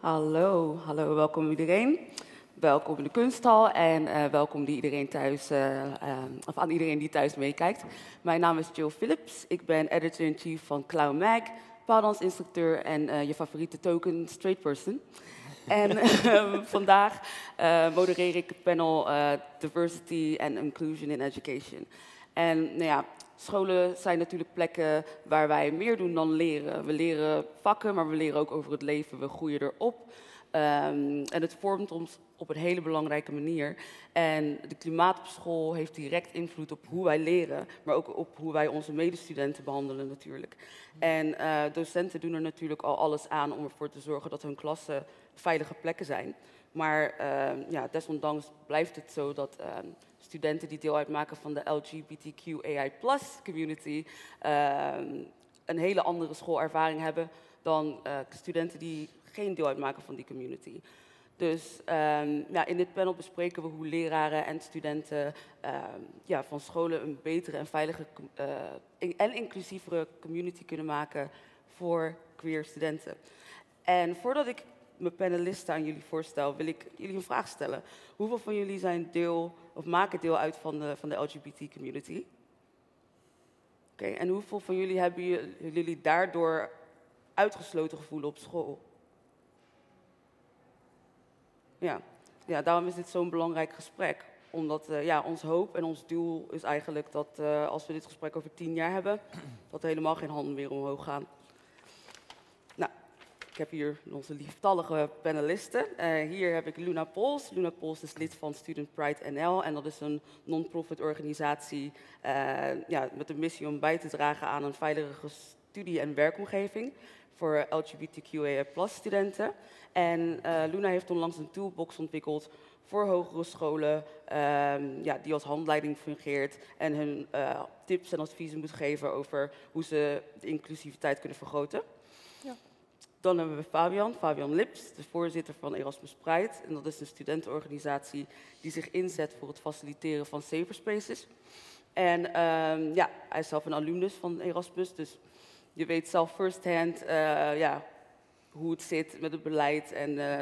Hallo, hallo, welkom iedereen. Welkom in de kunsthal en uh, welkom die iedereen thuis, uh, uh, of aan iedereen die thuis meekijkt. Mijn naam is Jill Phillips. Ik ben editor-in-chief van Clown Mag, paaldansinstructeur en je favoriete token straight person. en ehm, vandaag modereer ik het panel Diversity and Inclusion in Education. En nou ja, Scholen zijn natuurlijk plekken waar wij meer doen dan leren. We leren vakken, maar we leren ook over het leven. We groeien erop. Um, en het vormt ons op een hele belangrijke manier. En de klimaat op school heeft direct invloed op hoe wij leren, maar ook op hoe wij onze medestudenten behandelen natuurlijk. En uh, docenten doen er natuurlijk al alles aan om ervoor te zorgen dat hun klassen veilige plekken zijn. Maar uh, ja, desondanks blijft het zo dat uh, studenten die deel uitmaken van de LGBTQAI community ehm, een hele andere schoolervaring hebben dan uh, studenten die geen deel uitmaken van die community. Dus um, ja, in dit panel bespreken we hoe leraren en studenten um, ja, van scholen een betere en veilige uh, en inclusievere community kunnen maken voor queer studenten. En voordat ik mijn panelisten aan jullie voorstel, wil ik jullie een vraag stellen. Hoeveel van jullie zijn deel of maken deel uit van de, van de LGBT community? Oké, en hoeveel van jullie hebben jullie daardoor uitgesloten gevoelen op school? Ja, ja daarom is dit zo'n belangrijk gesprek. Omdat uh, ja, ons hoop en ons doel is eigenlijk dat uh, als we dit gesprek over tien jaar hebben, dat er helemaal geen handen meer omhoog gaan. Ik heb hier onze lieftallige panelisten. Uh, hier heb ik Luna Pols. Luna Pols is lid van Student Pride NL en dat is een non-profit organisatie ja, met de missie om bij te dragen aan een veilige studie- en werkomgeving voor LGBTQIA studenten. En uh, Luna heeft onlangs een toolbox ontwikkeld voor hogere scholen, um, ja, die als handleiding fungeert en hun tips en adviezen moet geven over hoe ze de inclusiviteit kunnen vergroten. Dan hebben we Fabian, Fabian Lips, de voorzitter van Erasmus Pride. En dat is een studentenorganisatie die zich inzet voor het faciliteren van safer spaces. En um, ja, hij is zelf een alumnus van Erasmus, dus je weet zelf firsthand uh, ja, hoe het zit met het beleid en uh,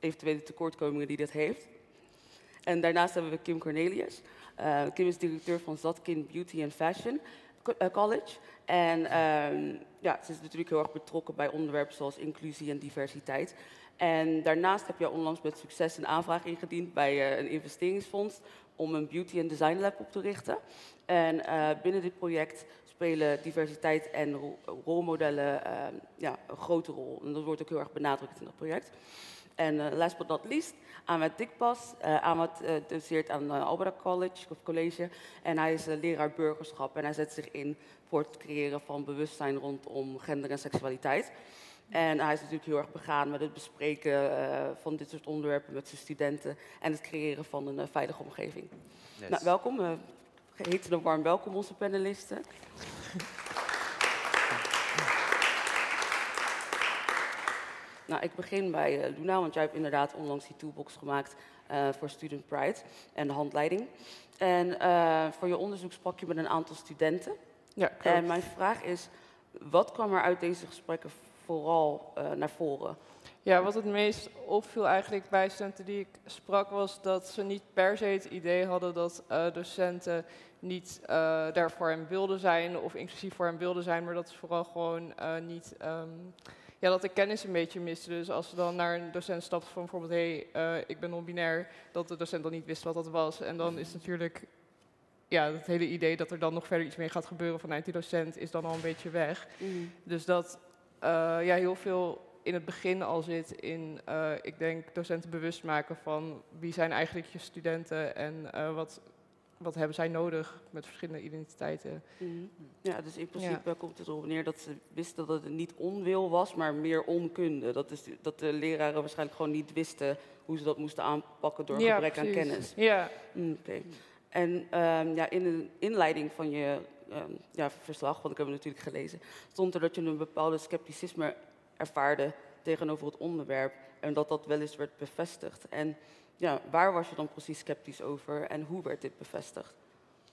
eventuele tekortkomingen die dit heeft. En daarnaast hebben we Kim Cornelius. Uh, Kim is directeur van Zatkin Beauty and Fashion College. En uh, ja, ze is natuurlijk heel erg betrokken bij onderwerpen zoals inclusie en diversiteit. En daarnaast heb je onlangs met succes een aanvraag ingediend bij uh, een investeringsfonds om een beauty and design lab op te richten. En uh, binnen dit project spelen diversiteit en rolmodellen uh, ja, een grote rol. En dat wordt ook heel erg benadrukt in dat project. En uh, last but not least, Ahmed Dikpas. Uh, Ahmed uh, doseert aan uh, Alberta College of College. En hij is leraar burgerschap en hij zet zich in voor het creëren van bewustzijn rondom gender en seksualiteit. En hij is natuurlijk heel erg begaan met het bespreken van dit soort onderwerpen met zijn studenten en het creëren van een veilige omgeving. Yes. Nou, welkom heten een warm welkom onze panelisten. Nou, ik begin bij uh, Luna, want jij hebt inderdaad onlangs die toolbox gemaakt uh, voor Student Pride en de handleiding. En uh, voor je onderzoek sprak je met een aantal studenten. Ja, klopt. En mijn vraag is, wat kwam er uit deze gesprekken vooral naar voren? Ja, wat het meest opviel eigenlijk bij studenten die ik sprak, was dat ze niet per se het idee hadden dat uh, docenten niet uh, daar voor wilden zijn of inclusief voor hem wilden zijn, maar dat ze vooral gewoon uh, niet, um, ja, dat de kennis een beetje miste. Dus als ze dan naar een docent stapt van bijvoorbeeld, hé, hey, ik ben non-binair, dat de docent dan niet wist wat dat was. En dan is natuurlijk, ja, het hele idee dat er dan nog verder iets mee gaat gebeuren vanuit die docent is dan al een beetje weg. Mm. Dus dat, ja, heel veel in het begin al zit in, uh, ik denk, docenten bewust maken van wie zijn eigenlijk je studenten en wat, wat hebben zij nodig met verschillende identiteiten. Mm. Ja, dus in principe ja. komt het erop neer dat ze wisten dat het niet onwil was, maar meer onkunde. Dat, is, dat de leraren waarschijnlijk gewoon niet wisten hoe ze dat moesten aanpakken door ja, gebrek precies. aan kennis. Ja. Mm, okay. En um, ja, in de inleiding van je um, ja, verslag, want ik heb het natuurlijk gelezen, stond er dat je een bepaalde scepticisme ervaarde tegenover het onderwerp en dat dat wel eens werd bevestigd. En ja, waar was je dan precies sceptisch over en hoe werd dit bevestigd?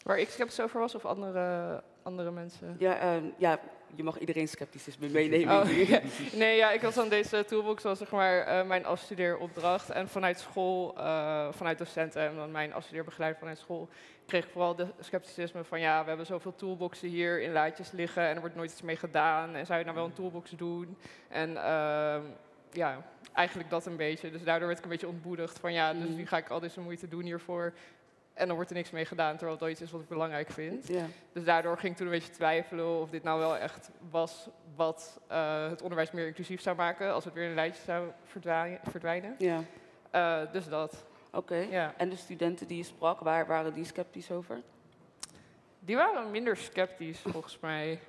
Waar ik sceptisch over was of andere, andere mensen? Ja, ehm, ja, je mag iedereen scepticisme meenemen. Oh, ja. Nee, ja, ik had aan deze toolbox was zeg maar eh, mijn afstudeeropdracht. En vanuit school, eh, vanuit docenten en dan mijn afstudeerbegeleider vanuit school, kreeg ik vooral de scepticisme van ja, we hebben zoveel toolboxen hier in laadjes liggen en er wordt nooit iets mee gedaan. En zou je nou wel een toolbox doen? En ehm, ja, eigenlijk dat een beetje. Dus daardoor werd ik een beetje ontmoedigd van ja, dus Mhm. nu ga ik al deze moeite doen hiervoor. En dan wordt er niks mee gedaan, terwijl het wel iets is wat ik belangrijk vind. Ja. Dus daardoor ging ik toen een beetje twijfelen of dit nou wel echt was wat eh, het onderwijs meer inclusief zou maken als het weer in een lijstje zou verdwij- verdwijnen. ja. Eh, dus dat, Oké. ja. En de studenten die je sprak, waar waren die sceptisch over? Die waren minder sceptisch volgens mij.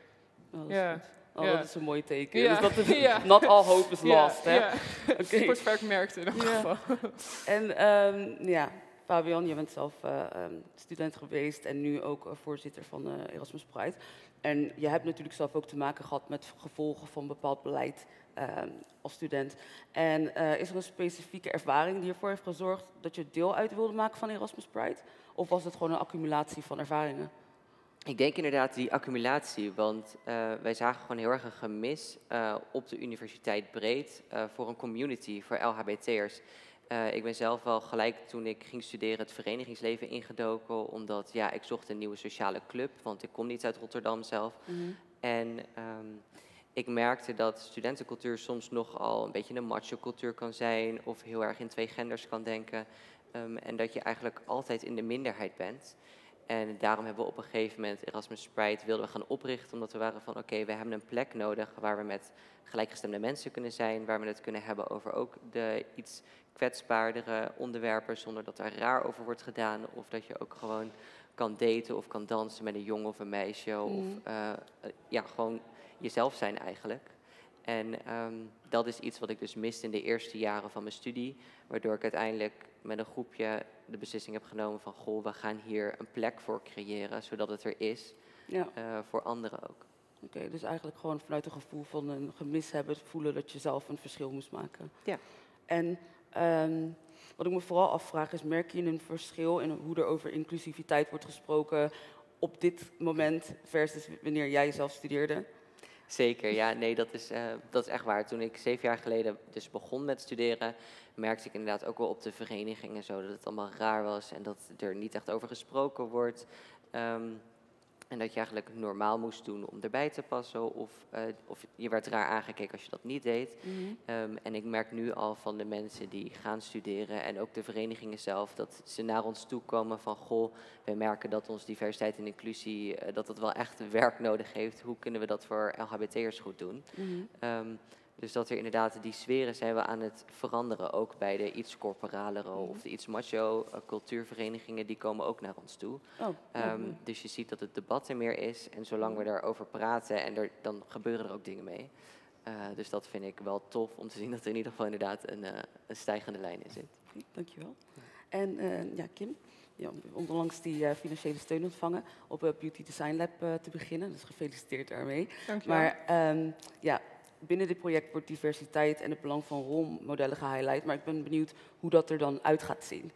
Oh, Ja. goed. Oh, Ja. dat is een mooi teken. Ja. Dus dat is Ja. not all hope is lost, hè? Ja, ik merkte in elk geval. En ehm, ja, Fabian, je bent zelf eh, ehm, student geweest en nu ook eh, voorzitter van eh, Erasmus Pride. En je hebt natuurlijk zelf ook te maken gehad met gevolgen van bepaald beleid ehm, als student. En is er een specifieke ervaring die ervoor heeft gezorgd dat je deel uit wilde maken van Erasmus Pride? Of was het gewoon een accumulatie van ervaringen? Ik denk inderdaad die accumulatie, want eh, wij zagen gewoon heel erg een gemis eh, op de universiteit breed eh, voor een community, voor LHBT'ers. Ik ben zelf wel gelijk toen ik ging studeren het verenigingsleven ingedoken, omdat ja, ik zocht een nieuwe sociale club, want ik kom niet uit Rotterdam zelf. En ehm, ik merkte dat studentencultuur soms nogal een beetje een macho-cultuur kan zijn, of heel erg in twee genders kan denken. Ehm, en dat je eigenlijk altijd in de minderheid bent. En daarom hebben we op een gegeven moment Erasmus Pride wilden we gaan oprichten, omdat we waren van oké, we hebben een plek nodig waar we met gelijkgestemde mensen kunnen zijn, waar we het kunnen hebben over ook de iets kwetsbaardere onderwerpen, zonder dat daar raar over wordt gedaan, of dat je ook gewoon kan daten of kan dansen met een jongen of een meisje, of Mhm. eh, ja, gewoon jezelf zijn eigenlijk. En ehm, dat is iets wat ik dus miste in de eerste jaren van mijn studie, waardoor ik uiteindelijk met een groepje de beslissing heb genomen van, goh, we gaan hier een plek voor creëren, zodat het er is Ja, eh, voor anderen ook. oké. dus eigenlijk gewoon vanuit een gevoel van een gemis hebben, het voelen dat je zelf een verschil moest maken. Ja. En ehm, wat ik me vooral afvraag is, merk je een verschil in hoe er over inclusiviteit wordt gesproken op dit moment versus wanneer jij zelf studeerde? Zeker, ja, nee, dat is, eh, dat is echt waar. Toen ik zeven jaar geleden dus begon met studeren, merkte ik inderdaad ook wel op de vereniging en zo dat het allemaal raar was en dat er niet echt over gesproken wordt. Ehm, en dat je eigenlijk normaal moest doen om erbij te passen, of, eh, of je werd raar aangekeken als je dat niet deed. Ehm, en ik merk nu al van de mensen die gaan studeren en ook de verenigingen zelf, dat ze naar ons toe komen van goh, wij merken dat ons diversiteit en inclusie, eh, dat het wel echt werk nodig heeft. Hoe kunnen we dat voor LHBT'ers goed doen? Mhm. Ehm, dus dat er inderdaad die sferen zijn we aan het veranderen, ook bij de iets corporalere Mhm. of de iets macho eh, cultuurverenigingen, die komen ook naar ons toe. Oh, ja, Ehm, dus je ziet dat het debat er meer is en zolang we daarover praten en er, dan gebeuren er ook dingen mee. Eh, dus dat vind ik wel tof om te zien dat er in ieder geval inderdaad een, eh, een stijgende lijn in zit. Dankjewel. En eh, ja, Kim, je hebt onlangs die eh, financiële steun ontvangen op Beauty Design Lab eh, te beginnen. Dus gefeliciteerd daarmee. Dankjewel. Maar ehm, ja, binnen dit project wordt diversiteit en het belang van rolmodellen gehighlight. Maar ik ben benieuwd hoe dat er dan uit gaat zien.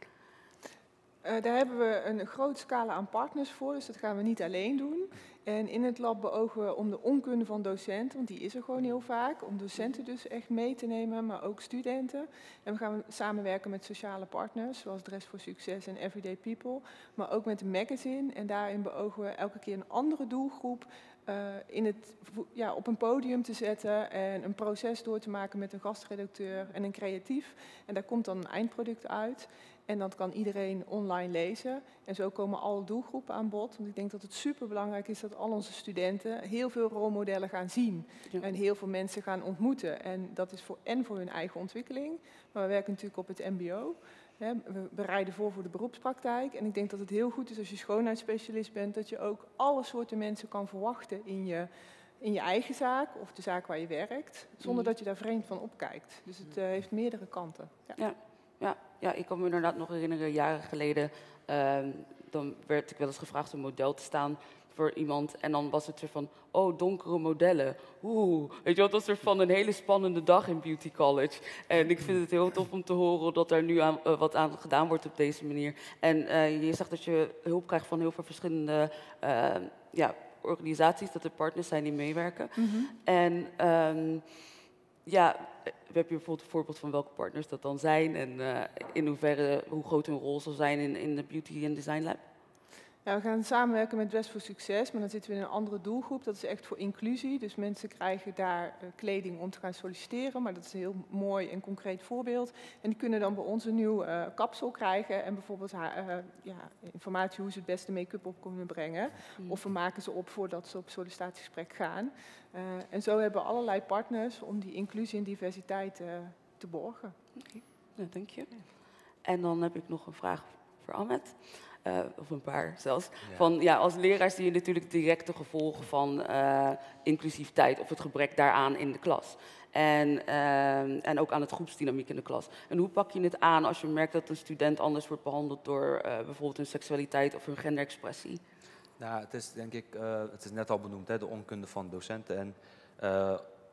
Eh, daar hebben we een grote scala aan partners voor, dus dat gaan we niet alleen doen. En in het lab beogen we om de onkunde van docenten, want die is er gewoon heel vaak, om docenten dus echt mee te nemen, maar ook studenten. En we gaan samenwerken met sociale partners, zoals Dress voor Succes en Everyday People, maar ook met een magazine. En daarin beogen we elke keer een andere doelgroep eh, in het, ja, op een podium te zetten en een proces door te maken met een gastredacteur en een creatief. En daar komt dan een eindproduct uit. En dat kan iedereen online lezen. En zo komen alle doelgroepen aan bod. Want ik denk dat het superbelangrijk is dat al onze studenten heel veel rolmodellen gaan zien. Ja. En heel veel mensen gaan ontmoeten. En dat is voor en voor hun eigen ontwikkeling. Maar we werken natuurlijk op het MBO. Hè. We bereiden voor voor de beroepspraktijk. En ik denk dat het heel goed is als je schoonheidsspecialist bent, dat je ook alle soorten mensen kan verwachten in je, in je eigen zaak of de zaak waar je werkt. Zonder Mhm. dat je daar vreemd van opkijkt. Dus het eh, heeft meerdere kanten. Ja. Ja, ja, ik kan me inderdaad nog herinneren, jaren geleden, ehm, dan werd ik wel eens gevraagd om model te staan voor iemand. En dan was het soort van, oh, donkere modellen. Oeh, weet je wat, dat was soort van een hele spannende dag in Beauty College. En ik vind het heel tof om te horen dat er nu aan, eh, wat aan gedaan wordt op deze manier. En eh, je zegt dat je hulp krijgt van heel veel verschillende eh, ja, organisaties, dat er partners zijn die meewerken. En ehm, ja, heb je bijvoorbeeld een voorbeeld van welke partners dat dan zijn en in hoeverre, hoe groot hun rol zal zijn in, in de Beauty en Design Lab? Ja, we gaan samenwerken met West voor Succes, maar dan zitten we in een andere doelgroep. Dat is echt voor inclusie. Dus mensen krijgen daar eh, kleding om te gaan solliciteren. Maar dat is een heel mooi en concreet voorbeeld. En die kunnen dan bij ons een nieuw eh, kapsel krijgen. En bijvoorbeeld haar, eh, ja, informatie hoe ze het beste make-up op kunnen brengen. Of we maken ze op voordat ze op sollicitatiegesprek gaan. En zo hebben we allerlei partners om die inclusie en diversiteit te borgen. Ja, dank je. En dan heb ik nog een vraag voor Ahmed. Eh, of een paar zelfs. Ja. Van, ja, als leraar zie je natuurlijk directe gevolgen van eh, inclusiviteit of het gebrek daaraan in de klas. En, eh, en ook aan het groepsdynamiek in de klas. En hoe pak je het aan als je merkt dat een student anders wordt behandeld door bijvoorbeeld hun seksualiteit of hun genderexpressie? Nou, het is denk ik, het is net al benoemd, hè, de onkunde van docenten. En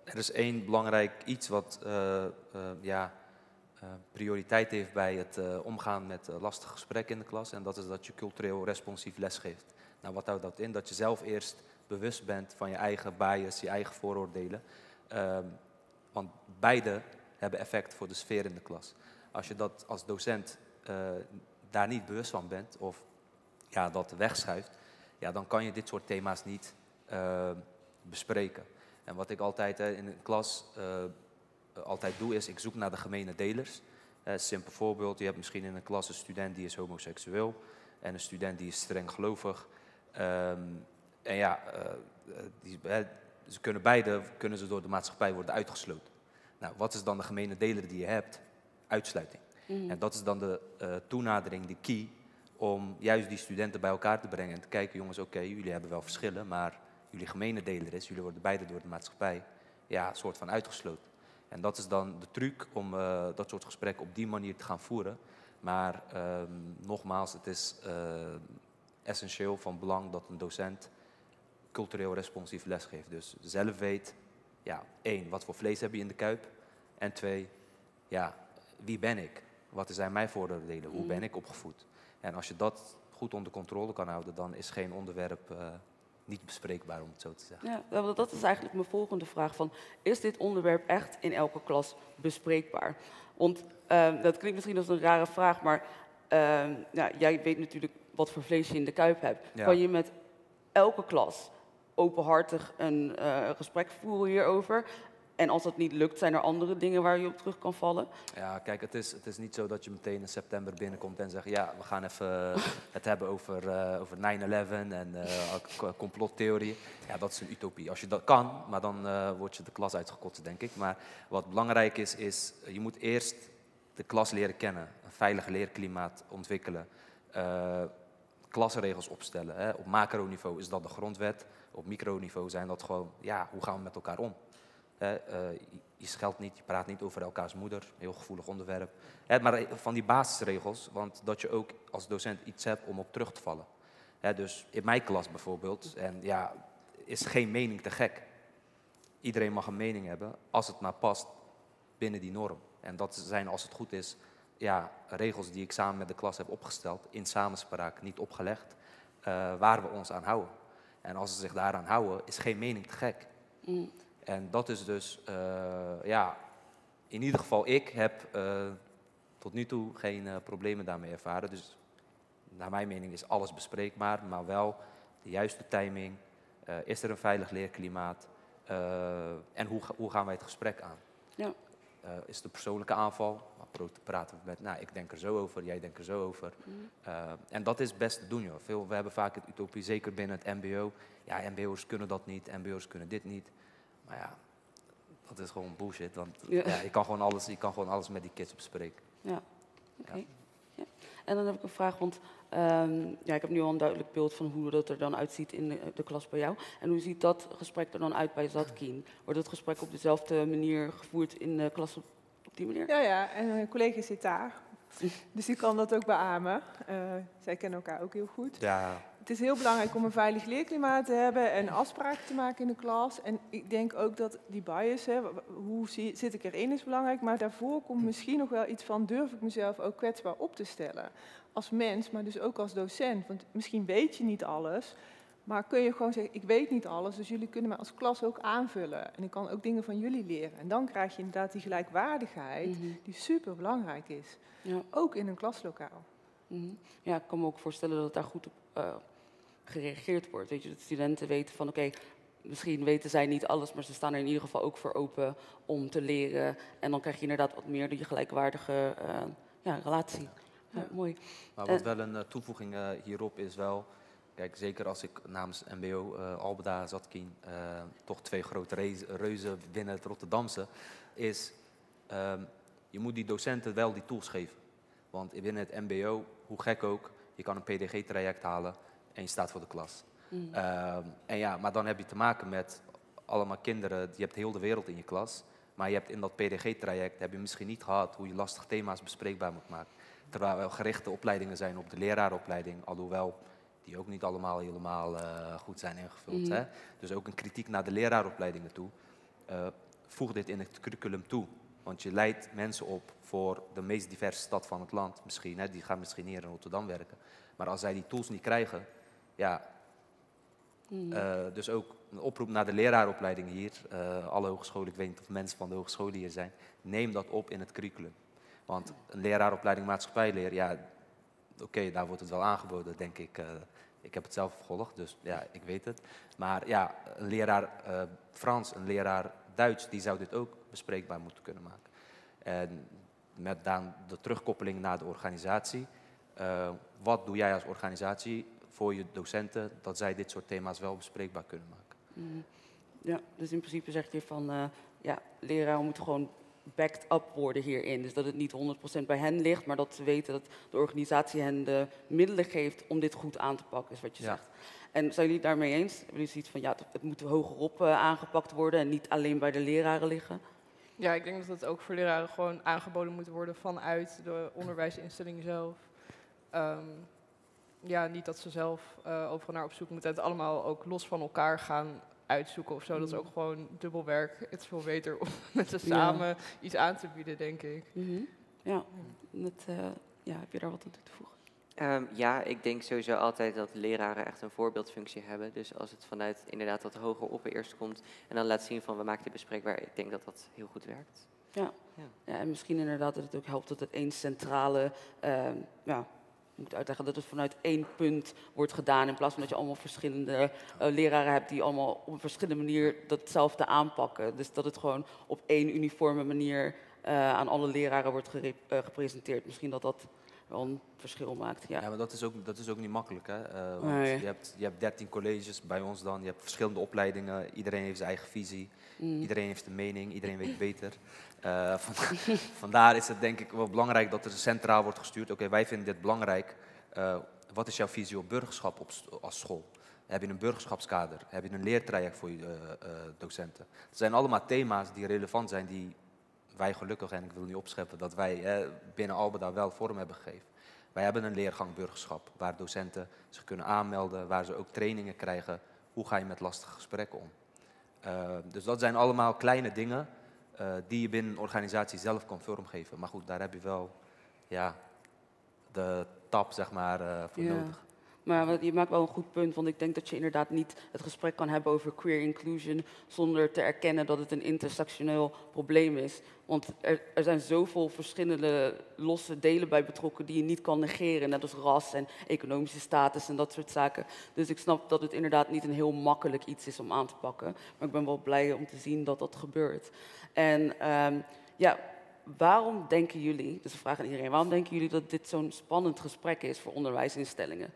er is één belangrijk iets wat ja, prioriteit heeft bij het eh, omgaan met eh, lastige gesprekken in de klas. En dat is dat je cultureel responsief lesgeeft. Nou, wat houdt dat in? Dat je zelf eerst bewust bent van je eigen bias, je eigen vooroordelen. Ehm, want beide hebben effect voor de sfeer in de klas. Als je dat als docent eh, daar niet bewust van bent of ja, dat wegschuift, ja, dan kan je dit soort thema's niet eh, bespreken. En wat ik altijd eh, in een klas eh, altijd doe, is ik zoek naar de gemene delers. Eh, simpel voorbeeld, je hebt misschien in een klas een student die is homoseksueel en een student die is streng gelovig. Ehm, en ja, eh, eh, die, eh, ze kunnen beide kunnen ze door de maatschappij worden uitgesloten. Nou, wat is dan de gemene deler die je hebt? Uitsluiting. En dat is dan de eh, toenadering, de key, om juist die studenten bij elkaar te brengen en te kijken, jongens, oké, jullie hebben wel verschillen, maar jullie gemene deler is, jullie worden beide door de maatschappij, ja, een soort van uitgesloten. En dat is dan de truc om eh, dat soort gesprekken op die manier te gaan voeren. Maar ehm, nogmaals, het is eh, essentieel van belang dat een docent cultureel responsief lesgeeft. Dus zelf weet, ja, één, wat voor vlees heb je in de kuip? En twee, ja, wie ben ik? Wat zijn mijn vooroordelen? Hoe ben ik opgevoed? En als je dat goed onder controle kan houden, dan is geen onderwerp eh, niet bespreekbaar, om het zo te zeggen. Ja, wel, dat is eigenlijk mijn volgende vraag. Van, is dit onderwerp echt in elke klas bespreekbaar? Want ehm, dat klinkt misschien als een rare vraag, maar ehm, jij weet natuurlijk wat voor vlees je in de kuip hebt. Ja. Kan je met elke klas openhartig een eh, gesprek voeren hierover? En als dat niet lukt, zijn er andere dingen waar je op terug kan vallen? Ja, kijk, het is, het is niet zo dat je meteen in september binnenkomt en zegt... ja, we gaan even eh, het hebben over, eh, over 9-11 en eh, complottheorie. Ja, dat is een utopie. Als je dat kan, maar dan word je de klas uitgekotst, denk ik. Maar wat belangrijk is, is je moet eerst de klas leren kennen. Een veilig leerklimaat ontwikkelen. klasregels opstellen. Hè. Op macroniveau is dat de grondwet. Op microniveau zijn dat gewoon, ja, hoe gaan we met elkaar om? Eh, je- scheldt niet, je praat niet over elkaars moeder, heel gevoelig onderwerp. Maar van die basisregels, want dat je ook als docent iets hebt om op terug te vallen. Dus in mijn klas bijvoorbeeld, en ja, is geen mening te gek. Iedereen mag een mening hebben, als het maar past binnen die norm. En dat zijn, als het goed is, ja, regels die ik samen met de klas heb opgesteld, in samenspraak, niet opgelegd, eh, waar we ons aan houden. En als ze zich daaraan houden, is geen mening te gek. Mm. En dat is dus, eh, ja, in ieder geval ik heb eh, tot nu toe geen eh, problemen daarmee ervaren. Dus naar mijn mening is alles bespreekbaar, maar wel de juiste timing. Is er een veilig leerklimaat? En hoe, ga- hoe gaan wij het gesprek aan? Ja. Is het een persoonlijke aanval? Pro- praten we met, nou, ik denk er zo over, jij denkt er zo over. Eh, en dat is best te doen, joh. Veel, we hebben vaak het utopie, zeker binnen het mbo. Ja, mbo'ers kunnen dat niet, mbo'ers kunnen dit niet. Maar ja, dat is gewoon bullshit. Want Ja. ja. je, kan gewoon alles, je kan gewoon alles met die kids bespreken. Ja, oké. Ja. En dan heb ik een vraag, want ehm, ja, ik heb nu al een duidelijk beeld van hoe dat er dan uitziet in de, de klas bij jou. En hoe ziet dat gesprek er dan uit bij Zatkien? Wordt het gesprek op dezelfde manier gevoerd in de klas op, op die manier? Ja, ja, en mijn collega zit daar. Dus die kan dat ook beamen. Eh, zij kennen elkaar ook heel goed. Ja, Het het is heel belangrijk om een veilig leerklimaat te hebben en afspraken te maken in de klas. En ik denk ook dat die bias, hè, hoe zit ik erin, is belangrijk. Maar daarvoor komt misschien nog wel iets van, durf ik mezelf ook kwetsbaar op te stellen? Als mens, maar dus ook als docent. Want misschien weet je niet alles, maar kun je gewoon zeggen, ik weet niet alles, dus jullie kunnen me als klas ook aanvullen. En ik kan ook dingen van jullie leren. En dan krijg je inderdaad die gelijkwaardigheid, mhm. die super belangrijk is. Ja. Ook in een klaslokaal. Mhm. Ja, ik kan me ook voorstellen dat daar goed op uh, gereageerd wordt. Weet je, dat studenten weten van oké, misschien weten zij niet alles, maar ze staan er in ieder geval ook voor open om te leren. En dan krijg je inderdaad wat meer die gelijkwaardige uh, ja, relatie. Ja, mooi. Maar wat wel een toevoeging hierop is wel Kijk, zeker als ik namens MBO uh, eh, Albeda Zatkin uh, toch twee grote reuzen binnen het Rotterdamse, is um, je moet die docenten wel die tools geven. Want binnen het MBO, hoe gek ook, je kan een PDG-traject halen en je staat voor de klas. Mm. Um, en ja, maar dan heb je te maken met allemaal kinderen, je hebt heel de wereld in je klas, maar je hebt in dat PDG-traject heb je misschien niet gehad hoe je lastige thema's bespreekbaar moet maken. Terwijl er gerichte opleidingen zijn op de leraaropleiding, alhoewel die ook niet allemaal helemaal uh, goed zijn ingevuld. Mhm. hè? Dus ook een kritiek naar de leraaropleidingen toe. Uh, voeg dit in het curriculum toe. Want je leidt mensen op voor de meest diverse stad van het land misschien. Hè? Die gaan misschien hier in Rotterdam werken. Maar als zij die tools niet krijgen, ja. Mm. Uh, dus ook een oproep naar de leraaropleidingen hier. alle hogescholen, ik weet niet of mensen van de hogescholen hier zijn. Neem dat op in het curriculum. Want een leraaropleiding maatschappijleer, ja, oké, daar wordt het wel aangeboden, denk ik. Uh, ik heb het zelf gevolgd, dus ja, ik weet het. Maar ja, een leraar Frans, een leraar Duits, die zou dit ook bespreekbaar moeten kunnen maken. En met dan de terugkoppeling naar de organisatie. Uh, wat doe jij als organisatie voor je docenten dat zij dit soort thema's wel bespreekbaar kunnen maken? Mm. Ja, dus in principe zeg je van uh, ja, leraren moeten gewoon backed up worden hierin. Dus dat het niet 100% bij hen ligt, maar dat ze weten dat de organisatie hen de middelen geeft om dit goed aan te pakken, is wat je zegt. En zijn jullie daarmee eens? Hebben jullie zoiets van, ja, het moet hogerop uh, aangepakt worden en niet alleen bij de leraren liggen? Ja, ik denk dat het ook voor leraren gewoon aangeboden moet worden vanuit de onderwijsinstelling zelf. Um, ja, niet dat ze zelf uh, overal naar op zoek moeten. Het allemaal ook los van elkaar gaan uitzoeken of zo. Dat is mm. ook gewoon dubbel werk. Het is veel beter om met ze samen iets aan te bieden, denk ik. Mhm. Ja, uh, ja, heb je daar wat aan toe te voegen? Um, ja, ik denk sowieso altijd dat leraren echt een voorbeeldfunctie hebben. Dus als het vanuit inderdaad dat hoger op eerst komt en dan laat zien van we maken dit bespreekbaar, ik denk dat dat heel goed werkt. Ja. ja. ja en misschien inderdaad dat het ook helpt dat het één centrale uh, ja, moet uitleggen dat het vanuit één punt wordt gedaan. In plaats van dat je allemaal verschillende uh, leraren hebt die allemaal op een verschillende manier datzelfde aanpakken. Dus dat het gewoon op één uniforme manier uh, aan alle leraren wordt uh, gepresenteerd. Misschien dat dat wel een verschil maakt. Ja, ja maar dat is ook, dat is ook niet makkelijk. Hè? want je, hebt, je hebt 13 colleges bij ons dan, je hebt verschillende opleidingen, iedereen heeft zijn eigen visie, mm. iedereen heeft een mening, iedereen weet beter. Uh, van, vandaar is het denk ik wel belangrijk dat er centraal wordt gestuurd. Oké, wij vinden dit belangrijk. Uh, wat is jouw visie op burgerschap op, als school? Heb je een burgerschapskader? Heb je een leertraject voor je docenten? Het zijn allemaal thema's die relevant zijn, die wij gelukkig, en ik wil niet opscheppen, dat wij binnen Albeda wel vorm hebben gegeven. Wij hebben een leergang burgerschap, waar docenten zich kunnen aanmelden, waar ze ook trainingen krijgen. Hoe ga je met lastige gesprekken om? dus dat zijn allemaal kleine dingen uh, die je binnen een organisatie zelf kan vormgeven. Maar goed, daar heb je wel ja, de tap zeg maar, uh, voor nodig. Maar je maakt wel een goed punt, want ik denk dat je inderdaad niet het gesprek kan hebben over queer inclusion zonder te erkennen dat het een intersectioneel probleem is. Want er, er zijn zoveel verschillende losse delen bij betrokken die je niet kan negeren, net als ras en economische status en dat soort zaken. Dus ik snap dat het inderdaad niet een heel makkelijk iets is om aan te pakken. Maar ik ben wel blij om te zien dat dat gebeurt. En um, ja, waarom denken jullie, dus een vraag aan iedereen, waarom denken jullie dat dit zo'n spannend gesprek is voor onderwijsinstellingen?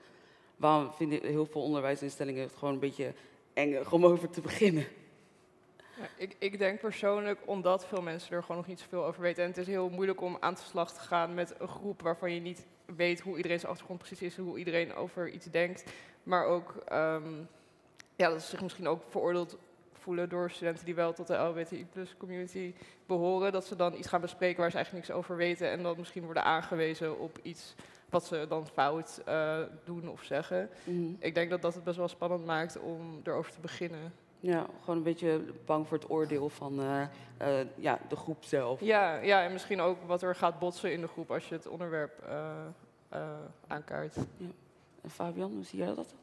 Waarom vinden heel veel onderwijsinstellingen het gewoon een beetje eng om over te beginnen? Ik, ik, denk persoonlijk omdat veel mensen er gewoon nog niet zoveel over weten. En het is heel moeilijk om aan de slag te gaan met een groep waarvan je niet weet hoe iedereen zijn achtergrond precies is, hoe iedereen over iets denkt. Maar ook um, ja, dat ze zich misschien ook veroordeeld voelen door studenten die wel tot de LBTI plus community behoren, dat ze dan iets gaan bespreken waar ze eigenlijk niks over weten en dan misschien worden aangewezen op iets wat ze dan fout uh, doen of zeggen. Mhm. Ik denk dat dat het best wel spannend maakt om erover te beginnen. Ja, gewoon een beetje bang voor het oordeel van uh, uh, ja, de groep zelf. Ja, ja, en misschien ook wat er gaat botsen in de groep als je het onderwerp aankaart. Ja. En Fabian, hoe zie jij dat?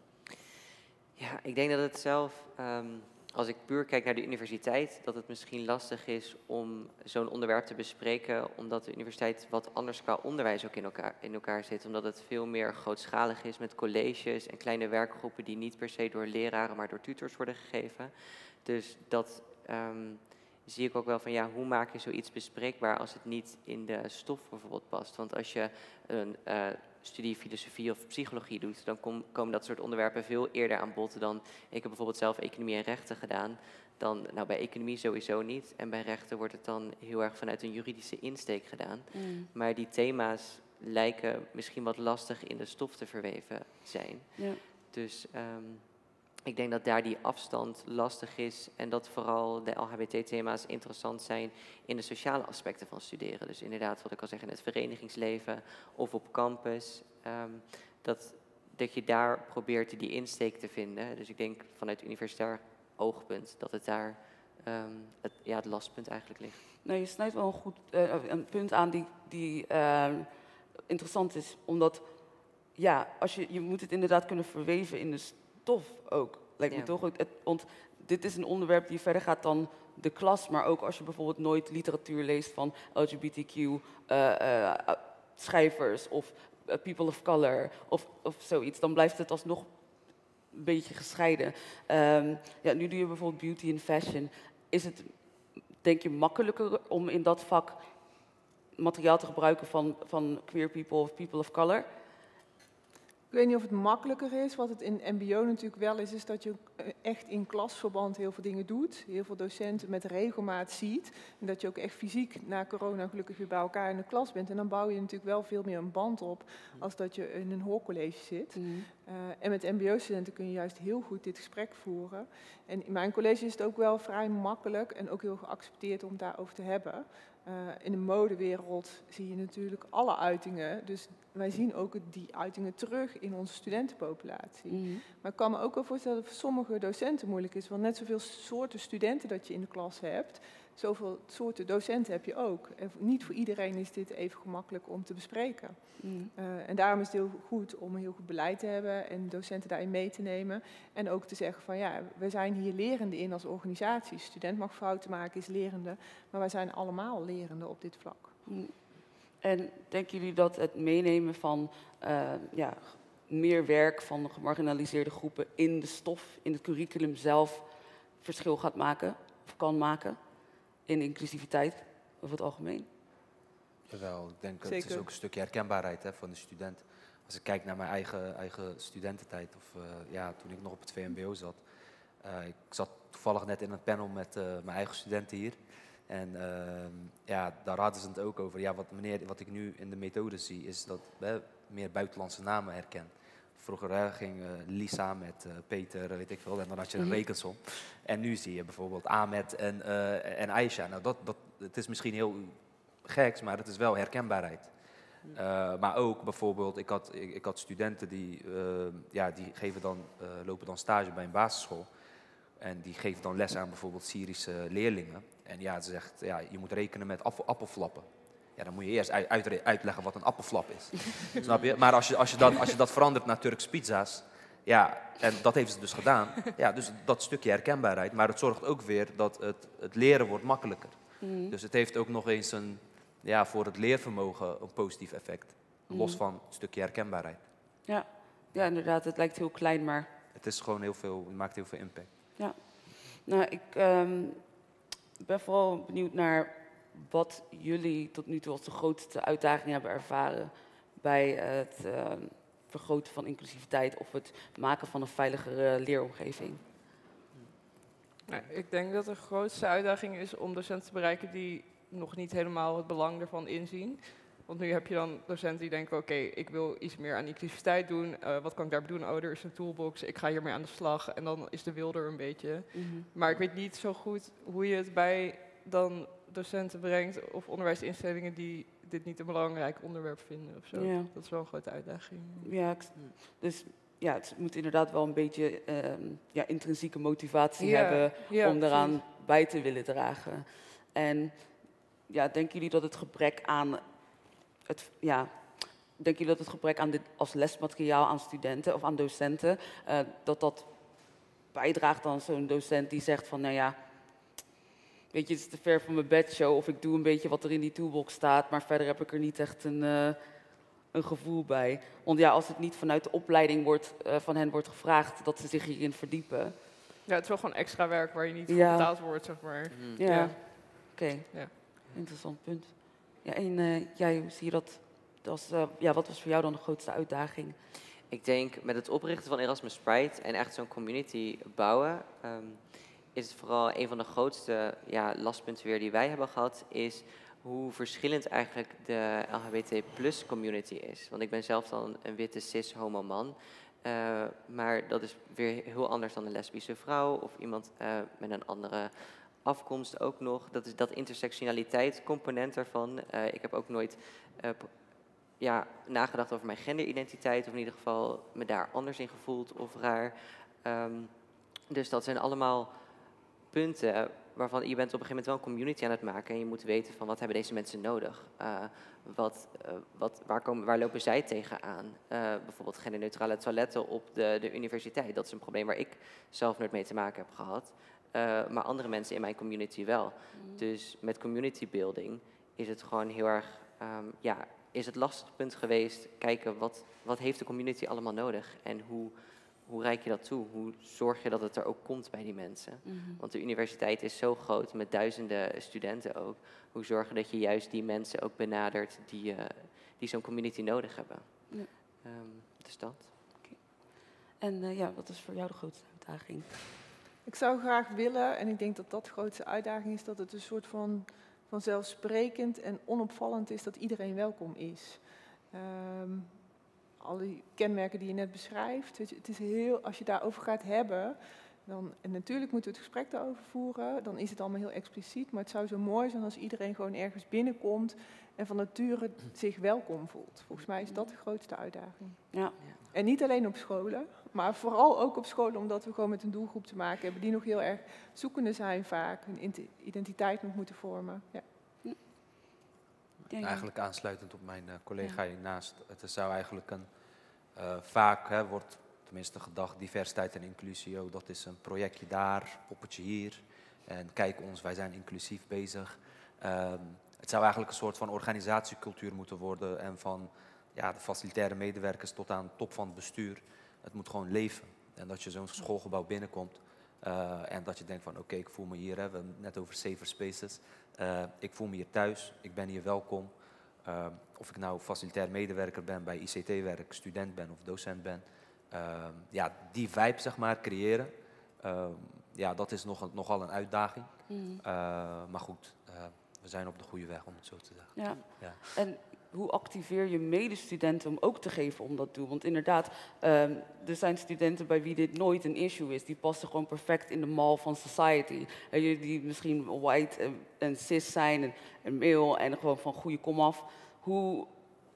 Ja, ik denk dat het zelf, um, als ik puur kijk naar de universiteit, dat het misschien lastig is om zo'n onderwerp te bespreken, omdat de universiteit wat anders qua onderwijs ook in elkaar, in elkaar zit. Omdat het veel meer grootschalig is met colleges en kleine werkgroepen die niet per se door leraren, maar door tutors worden gegeven. Dus dat um, zie ik ook wel van, ja, hoe maak je zoiets bespreekbaar als het niet in de stof bijvoorbeeld past? Want als je een uh, studie filosofie of psychologie doet, dan kom, komen dat soort onderwerpen veel eerder aan bod dan, ik heb bijvoorbeeld zelf economie en rechten gedaan, dan, nou bij economie sowieso niet. En bij rechten wordt het dan heel erg vanuit een juridische insteek gedaan. Mm. Maar die thema's lijken misschien wat lastig in de stof te verweven zijn. Ja. Dus um, ik denk dat daar die afstand lastig is en dat vooral de LHBT-thema's interessant zijn in de sociale aspecten van studeren. Dus inderdaad, wat ik al zeg, in het verenigingsleven of op campus. Um, dat, dat je daar probeert die insteek te vinden. Dus ik denk vanuit universitair oogpunt dat het daar um, het, ja, het lastpunt eigenlijk ligt. Nou, je snijdt wel een, goed, uh, een punt aan die, die uh, interessant is. Omdat, ja, als je, je moet het inderdaad kunnen verweven in de ook, lijkt me Ja. toch. Het, want dit is een onderwerp die verder gaat dan de klas, maar ook als je bijvoorbeeld nooit literatuur leest van LGBTQ eh, eh, schrijvers of eh, people of color of, of zoiets, dan blijft het alsnog een beetje gescheiden. Ehm, ja, nu doe je bijvoorbeeld beauty en fashion. Is het, denk je, makkelijker om in dat vak materiaal te gebruiken van, van queer people of people of color? Ik weet niet of het makkelijker is. Wat het in MBO natuurlijk wel is, is dat je eh, echt in klasverband heel veel dingen doet. Heel veel docenten met regelmaat ziet. En dat je ook echt fysiek na corona gelukkig weer bij elkaar in de klas bent. En dan bouw je natuurlijk wel veel meer een band op als dat je in een hoorcollege zit. Mhm. Uh, en met MBO-studenten kun je juist heel goed dit gesprek voeren. En in mijn college is het ook wel vrij makkelijk en ook heel geaccepteerd om het daarover te hebben. Uh, in de modewereld zie je natuurlijk alle uitingen. Dus wij zien ook die uitingen terug in onze studentenpopulatie. Mhm. Maar ik kan me ook wel voorstellen dat het voor sommige docenten moeilijk is. Want net zoveel soorten studenten dat je in de klas hebt, zoveel soorten docenten heb je ook. En niet voor iedereen is dit even gemakkelijk om te bespreken. Mm. Uh, en daarom is het heel goed om een heel goed beleid te hebben en docenten daarin mee te nemen. En ook te zeggen van ja, we zijn hier lerende in als organisatie. Student mag fouten maken, is lerende. Maar wij zijn allemaal lerende op dit vlak. Mm. En denken jullie dat het meenemen van uh, ja, meer werk van gemarginaliseerde groepen in de stof, in het curriculum zelf, verschil gaat maken of kan maken in inclusiviteit over het algemeen? Jawel, ik denk dat het is ook een stukje herkenbaarheid hè, van de student. Als ik kijk naar mijn eigen, eigen studententijd, of uh, ja, toen ik nog op het VMBO zat. Uh, ik zat toevallig net in een panel met uh, mijn eigen studenten hier. En ehm, ja, daar hadden ze het ook over. Ja, wat, meneer, wat ik nu in de methode zie, is dat we meer buitenlandse namen herkennen. Vroeger hè, ging Lisa met Peter, weet ik veel, en dan had je een Mhm. rekensom. En nu zie je bijvoorbeeld Ahmed en, en Aisha. Nou, dat, dat, het is misschien heel geks, maar het is wel herkenbaarheid. Uh, maar ook bijvoorbeeld, ik had, ik, ik had studenten die, uh, ja, die geven dan, uh, lopen dan stage bij een basisschool. En die geven dan les aan bijvoorbeeld Syrische leerlingen. En ja, ze zegt, ja, je moet rekenen met appel, appelflappen. Ja, dan moet je eerst uit, uit, uitleggen wat een appelflap is. Snap je? Maar als je, als, je dat, als je dat verandert naar Turks pizza's, ja, en dat heeft ze dus gedaan. Ja, dus dat stukje herkenbaarheid. Maar het zorgt ook weer dat het, het leren wordt makkelijker. Mm. Dus het heeft ook nog eens een, ja, voor het leervermogen een positief effect. Los Mhm. van een stukje herkenbaarheid. Ja. ja, inderdaad, het lijkt heel klein, maar Het is gewoon heel veel, het maakt heel veel impact. Nou, ik ehm, ben vooral benieuwd naar wat jullie tot nu toe als de grootste uitdaging hebben ervaren bij het ehm, vergroten van inclusiviteit of het maken van een veiligere leeromgeving. Nou, ik denk dat de grootste uitdaging is om docenten te bereiken die nog niet helemaal het belang ervan inzien. Want nu heb je dan docenten die denken, oké, ik wil iets meer aan inclusiviteit doen. Eh, wat kan ik daar doen? Oh, er is een toolbox, ik ga hiermee aan de slag. En dan is de wil er een beetje. Mhm. Maar ik weet niet zo goed hoe je het bij dan docenten brengt of onderwijsinstellingen die dit niet een belangrijk onderwerp vinden of zo. Ja. Dat is wel een grote uitdaging. Ja, ik- dus ja, het moet inderdaad wel een beetje ehm, ja, intrinsieke motivatie Ja, hebben ja, om daaraan precies. bij te willen dragen. En ja, denken jullie dat het gebrek aan het, ja, denken jullie dat het gebrek aan dit als lesmateriaal aan studenten of aan docenten, eh, dat dat bijdraagt aan zo'n docent die zegt van, nou ja, weet je, het is te ver van mijn bedshow of ik doe een beetje wat er in die toolbox staat, maar verder heb ik er niet echt een, eh, een gevoel bij. Want ja, als het niet vanuit de opleiding wordt, eh, van hen wordt gevraagd dat ze zich hierin verdiepen. Ja, het is wel gewoon extra werk waar je niet voor betaald wordt, zeg maar. Mhm. Ja, Ja. oké. Ja. Interessant punt. Ja, en eh, jij, hoe zie je dat? eh, ja, wat was voor jou dan de grootste uitdaging? Ik denk met het oprichten van Erasmus Pride en echt zo'n community bouwen, ehm, is het vooral een van de grootste ja, lastpunten weer die wij hebben gehad, is hoe verschillend eigenlijk de LGBT plus community is. Want ik ben zelf dan een witte cis homo man, eh, maar dat is weer heel anders dan een lesbische vrouw of iemand eh, met een andere afkomst ook nog. Dat is dat intersectionaliteit component daarvan. Eh, ik heb ook nooit ja, nagedacht over mijn genderidentiteit, of in ieder geval me daar anders in gevoeld of raar. Ehm, dus dat zijn allemaal punten waarvan je bent op een gegeven moment wel een community aan het maken en je moet weten van wat hebben deze mensen nodig. Eh, wat, eh, wat, waar, komen, waar lopen zij tegenaan? Eh bijvoorbeeld genderneutrale toiletten op de, de universiteit. Dat is een probleem waar ik zelf nooit mee te maken heb gehad. Eh, maar andere mensen in mijn community wel. Dus met community building is het gewoon heel erg, ehm, ja, is het lastig punt geweest kijken wat, wat heeft de community allemaal nodig en hoe, hoe reik je dat toe? Hoe zorg je dat het er ook komt bij die mensen? Want de universiteit is zo groot met duizenden studenten ook. Hoe zorgen dat je juist die mensen ook benadert die, eh, die zo'n community nodig hebben? Ja. Ehm, dus dat. En eh, ja, wat is voor jou de grootste uitdaging? Ik zou graag willen, en ik denk dat dat de grootste uitdaging is, dat het een soort van vanzelfsprekend en onopvallend is dat iedereen welkom is. Ehm, al die kenmerken die je net beschrijft, je, het is heel, als je daarover gaat hebben, dan, en natuurlijk moeten we het gesprek daarover voeren, dan is het allemaal heel expliciet, maar het zou zo mooi zijn als iedereen gewoon ergens binnenkomt en van nature zich welkom voelt. Volgens mij is dat de grootste uitdaging. Ja, En niet alleen op scholen, maar vooral ook op scholen, omdat we gewoon met een doelgroep te maken hebben die nog heel erg zoekende zijn vaak, hun identiteit nog moeten vormen. Ja. Ja. Eigenlijk aansluitend op mijn eh, collega hiernaast. Het zou eigenlijk een, eh, vaak hè, wordt tenminste gedacht, diversiteit en inclusie, oh, dat is een projectje daar, poppetje hier. En kijk ons, wij zijn inclusief bezig. Ehm, het zou eigenlijk een soort van organisatiecultuur moeten worden en van ja, de facilitaire medewerkers tot aan top van het bestuur. Het moet gewoon leven. En dat je zo'n schoolgebouw binnenkomt eh, en dat je denkt van oké, ik voel me hier, hè, we hebben het net over safer spaces. Eh, ik voel me hier thuis, ik ben hier welkom. Eh, of ik nou facilitair medewerker ben bij ICT-werk, student ben of docent ben. Ja, die vibe zeg maar creëren, ja, dat is nog, nogal een uitdaging. Eh, maar goed, we zijn op de goede weg om het zo te zeggen. Ja. Ja. En hoe activeer je medestudenten om ook te geven om dat doel? Want inderdaad, ehm, er zijn studenten bij wie dit nooit een issue is. Die passen gewoon perfect in de mal van society. Die misschien white en, en cis zijn en, en male en gewoon van goede komaf. Hoe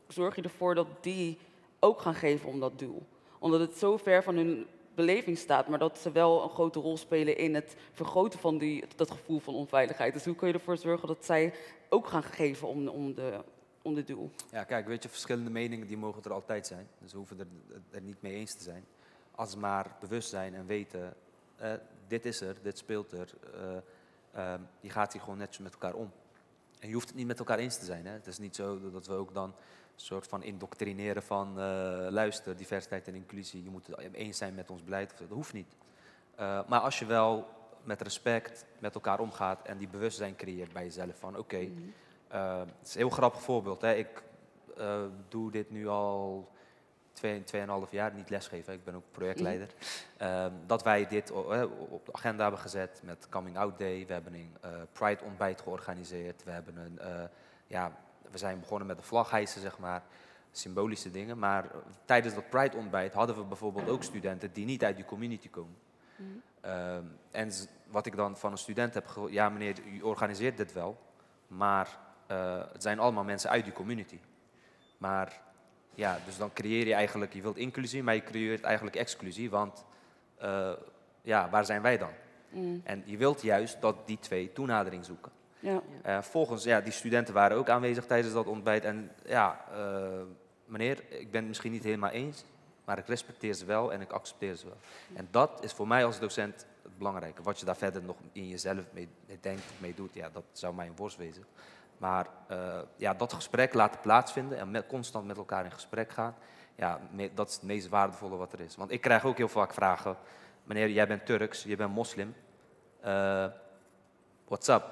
zorg je ervoor dat die ook gaan geven om dat doel? Omdat het zo ver van hun beleving staat, maar dat ze wel een grote rol spelen in het vergroten van die, dat gevoel van onveiligheid. Dus hoe kun je ervoor zorgen dat zij ook gaan geven om, om, de, Ja, kijk, weet je, verschillende meningen die mogen er altijd zijn. Dus we hoeven er, er niet mee eens te zijn. Als maar bewust zijn en weten, eh, dit is er, dit speelt er. ehm, je gaat hier gewoon netjes met elkaar om. En je hoeft het niet met elkaar eens te zijn. Hè? Het is niet zo dat we ook dan een soort van indoctrineren van eh, luister, diversiteit en inclusie. Je moet het eens zijn met ons beleid. Dat hoeft niet. Maar als je wel met respect met elkaar omgaat en die bewustzijn creëert bij jezelf van oké, eh, het is een heel grappig voorbeeld. Hè. Ik eh, doe dit nu al twee, tweeënhalf jaar, niet lesgeven, ik ben ook projectleider. Ehm, dat wij dit o- eh, op de agenda hebben gezet met Coming Out Day. We hebben een eh, Pride ontbijt georganiseerd. We hebben een, eh, ja, we zijn begonnen met de vlaghijsen, zeg maar, symbolische dingen. Maar tijdens dat Pride-ontbijt hadden we bijvoorbeeld ook studenten die niet uit die community komen. Ehm, en wat ik dan van een student heb gehoord, ja meneer, u organiseert dit wel, maar eh, het zijn allemaal mensen uit die community. Maar ja, dus dan creëer je eigenlijk, je wilt inclusie, maar je creëert eigenlijk exclusie, want eh, ja, waar zijn wij dan? Mm. En je wilt juist dat die twee toenadering zoeken. Ja. Eh, volgens, ja, die studenten waren ook aanwezig tijdens dat ontbijt. En ja, meneer, ik ben het misschien niet helemaal eens, maar ik respecteer ze wel en ik accepteer ze wel. En dat is voor mij als docent het belangrijke. Wat je daar verder nog in jezelf mee, denkt of mee doet, ja, dat zou mijn worst wezen. Maar eh, ja, dat gesprek laten plaatsvinden en met, constant met elkaar in gesprek gaan, ja, me- dat is het meest waardevolle wat er is. Want ik krijg ook heel vaak vragen, meneer, jij bent Turks, je bent moslim, eh what's up?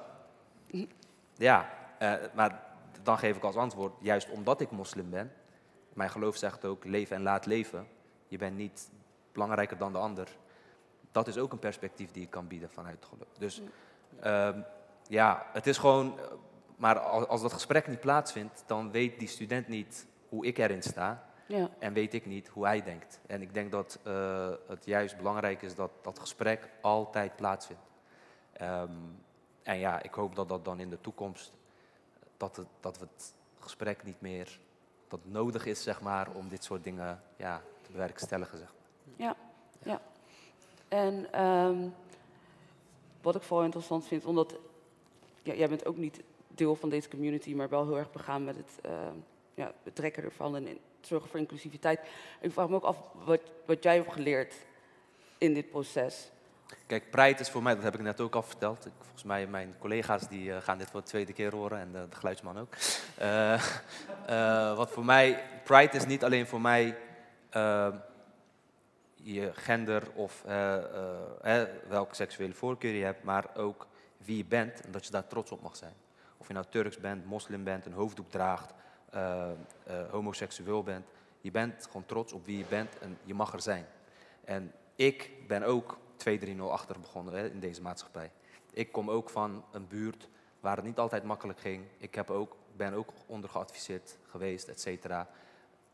Ja, eh, maar dan geef ik als antwoord, juist omdat ik moslim ben, mijn geloof zegt ook leven en laat leven. Je bent niet belangrijker dan de ander. Dat is ook een perspectief die ik kan bieden vanuit het geloof. Dus ehm, ja, het is gewoon, maar als, als dat gesprek niet plaatsvindt, dan weet die student niet hoe ik erin sta. Ja. En weet ik niet hoe hij denkt. En ik denk dat eh, het juist belangrijk is dat dat gesprek altijd plaatsvindt. Ehm, en ja, ik hoop dat dat dan in de toekomst, dat, het, dat we het gesprek niet meer, dat nodig is, zeg maar, om dit soort dingen ja, te bewerkstelligen, zeg maar. Ja, ja. En ehm, wat ik vooral interessant vind, omdat ja, jij bent ook niet deel van deze community, maar wel heel erg begaan met het ehm, ja, betrekken ervan en zorgen voor inclusiviteit. Ik vraag me ook af wat, wat jij hebt geleerd in dit proces. Kijk, Pride is voor mij, dat heb ik net ook al verteld. Ik, volgens mij, mijn collega's die, eh, gaan dit voor de tweede keer horen en de, geluidsman ook. Eh, eh, wat voor mij, Pride is niet alleen voor mij eh, je gender of hè, welke seksuele voorkeur je hebt, maar ook wie je bent en dat je daar trots op mag zijn. Of je nou Turks bent, moslim bent, een hoofddoek draagt, eh, eh, homoseksueel bent. Je bent gewoon trots op wie je bent en je mag er zijn. En ik ben ook 2-3-0 achter begonnen hè, in deze maatschappij. Ik kom ook van een buurt waar het niet altijd makkelijk ging. Ik heb ook, ben ook ondergeadviseerd geweest, et cetera.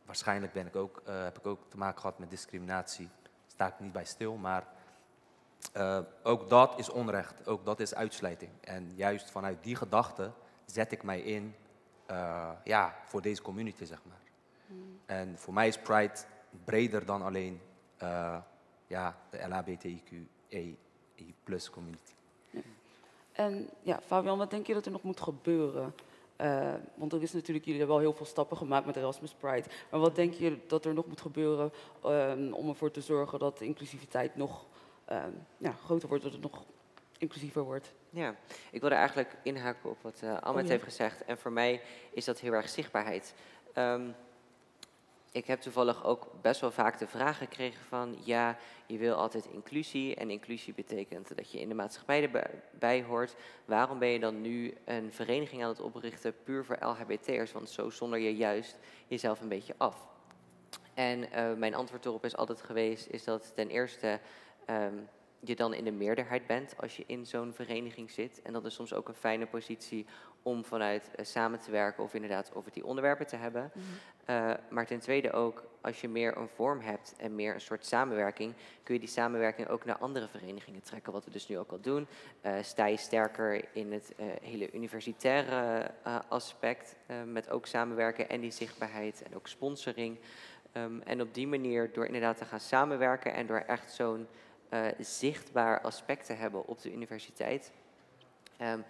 Waarschijnlijk ben ik ook, eh, heb ik ook te maken gehad met discriminatie. Sta ik niet bij stil, maar eh, ook dat is onrecht. Ook dat is uitsluiting. En juist vanuit die gedachte zet ik mij in eh, ja, voor deze community, zeg maar. En voor mij is Pride breder dan alleen eh, ja, de LHBTIQE community. En ja, Fabian, wat denk je dat er nog moet gebeuren? Want er is natuurlijk, jullie hebben al heel veel stappen gemaakt met Erasmus Pride. Maar wat denk je dat er nog moet gebeuren ehm, om ervoor te zorgen dat inclusiviteit nog ja, groter wordt, dat het nog inclusiever wordt? Ja, ik wilde eigenlijk inhaken op wat eh Ahmed Oh, ja. heeft gezegd. En voor mij is dat heel erg zichtbaarheid. Ehm, ik heb toevallig ook best wel vaak de vraag gekregen van... ja, je wil altijd inclusie en inclusie betekent dat je in de maatschappij erbij hoort. Waarom ben je dan nu een vereniging aan het oprichten puur voor LHBT'ers? Want zo zonder je juist jezelf een beetje af. En eh, mijn antwoord erop is altijd geweest, is dat ten eerste ehm, je dan in de meerderheid bent als je in zo'n vereniging zit. En dat is soms ook een fijne positie om vanuit eh, samen te werken of inderdaad over die onderwerpen te hebben. Eh, maar ten tweede ook, als je meer een vorm hebt en meer een soort samenwerking, kun je die samenwerking ook naar andere verenigingen trekken. Wat we dus nu ook al doen. Eh, sta je sterker in het hele universitaire aspect, met ook samenwerken en die zichtbaarheid en ook sponsoring. Ehm, en op die manier, door inderdaad te gaan samenwerken en door echt zo'n eh, zichtbaar aspect te hebben op de universiteit, ehm,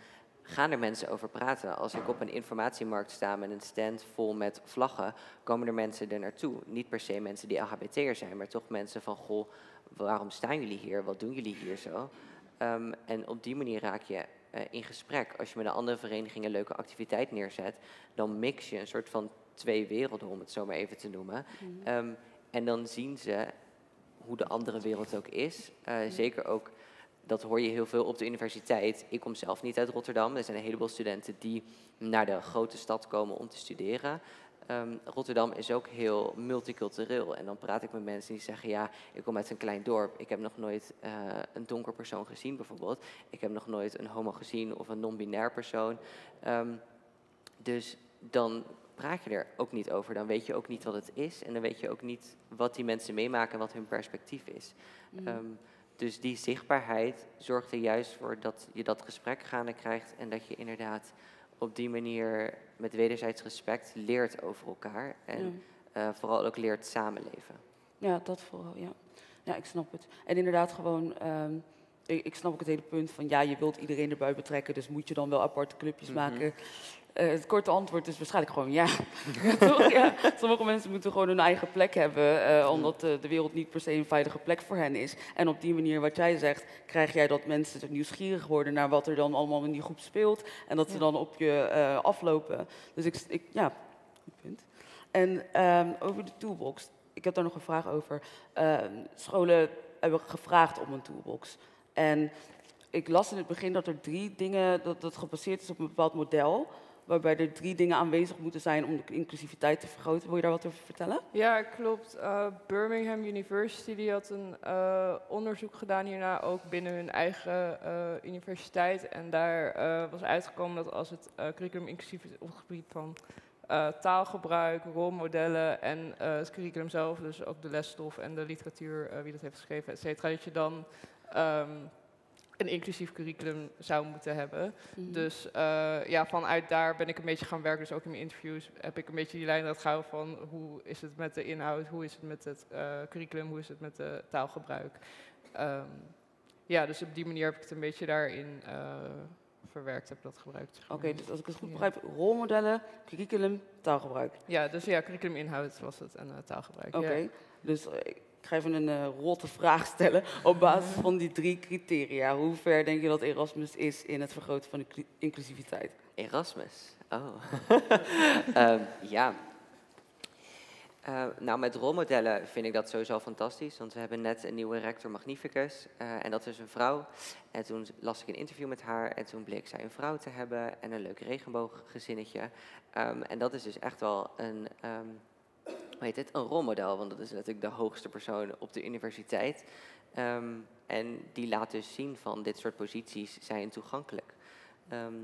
gaan er mensen over praten. Als ik op een informatiemarkt sta met een stand vol met vlaggen, komen er mensen er naartoe. Niet per se mensen die LHBT'er zijn, maar toch mensen van, goh, waarom staan jullie hier? Wat doen jullie hier zo? Ehm, en op die manier raak je eh, in gesprek. Als je met een andere vereniging een leuke activiteit neerzet, dan mix je een soort van twee werelden, om het zo maar even te noemen. Ehm, en dan zien ze hoe de andere wereld ook is. Eh, Zeker ook, dat hoor je heel veel op de universiteit. Ik kom zelf niet uit Rotterdam. Er zijn een heleboel studenten die naar de grote stad komen om te studeren. Ehm, Rotterdam is ook heel multicultureel. En dan praat ik met mensen die zeggen: Ja, ik kom uit een klein dorp. Ik heb nog nooit eh, een donker persoon gezien, bijvoorbeeld. Ik heb nog nooit een homo gezien of een non-binair persoon. Ehm, dus dan praat je er ook niet over. Dan weet je ook niet wat het is en dan weet je ook niet wat die mensen meemaken en wat hun perspectief is. Mhm. Ehm, dus die zichtbaarheid zorgt er juist voor dat je dat gesprek gaande krijgt en dat je inderdaad op die manier met wederzijds respect leert over elkaar en Ja. eh, vooral ook leert samenleven. Ja, dat vooral, ja. Ja, ik snap het. En inderdaad gewoon, ehm, ik, ik snap ook het hele punt van, ja, je wilt iedereen erbij betrekken, dus moet je dan wel aparte clubjes Mhm. maken. Eh, het korte antwoord is waarschijnlijk gewoon ja. Toch? ja. Sommige mensen moeten gewoon hun eigen plek hebben, eh, omdat eh, de wereld niet per se een veilige plek voor hen is. En op die manier, wat jij zegt, krijg jij dat mensen nieuwsgierig worden naar wat er dan allemaal in die groep speelt. En dat ze dan op je aflopen. Dus ik, ik, ja, goed punt. En ehm, over de toolbox, ik heb daar nog een vraag over. Ehm, scholen hebben gevraagd om een toolbox. En ik las in het begin dat er drie dingen, dat dat gebaseerd is op een bepaald model, waarbij er drie dingen aanwezig moeten zijn om de inclusiviteit te vergroten. Wil je daar wat over vertellen? Ja, klopt. Eh, Birmingham University die had een eh, onderzoek gedaan hierna, ook binnen hun eigen eh, universiteit. En daar was uitgekomen dat als het curriculum inclusief is op het gebied van taalgebruik, rolmodellen en het curriculum zelf, dus ook de lesstof en de literatuur, wie dat heeft geschreven, et cetera, dat je dan ehm, een inclusief curriculum zou moeten hebben. Dus eh, ja, vanuit daar ben ik een beetje gaan werken. Dus ook in mijn interviews heb ik een beetje die lijn eruit gehouden van hoe is het met de inhoud, hoe is het met het eh, curriculum, hoe is het met de taalgebruik. Ehm, ja, dus op die manier heb ik het een beetje daarin eh, verwerkt, heb dat gebruikt. zeg Oké, dus als ik het goed Ja. begrijp, rolmodellen, curriculum, taalgebruik. Ja, dus ja, curriculuminhoud was het en taalgebruik. Oké, Ja. dus ga even een eh rotte vraag stellen op basis van die drie criteria. Hoe ver denk je dat Erasmus is in het vergroten van de inclusiviteit? Erasmus. Oh. Ehm, ja. Eh, nou, met rolmodellen vind ik dat sowieso fantastisch. Want we hebben net een nieuwe rector magnificus. eh, en dat is een vrouw. En toen las ik een interview met haar. En toen bleek zij een vrouw te hebben. En een leuk regenbooggezinnetje. Ehm, en dat is dus echt wel een, ehm, heet het? een rolmodel. Want dat is natuurlijk de hoogste persoon op de universiteit. Ehm, en die laat dus zien van dit soort posities zijn toegankelijk. Ehm,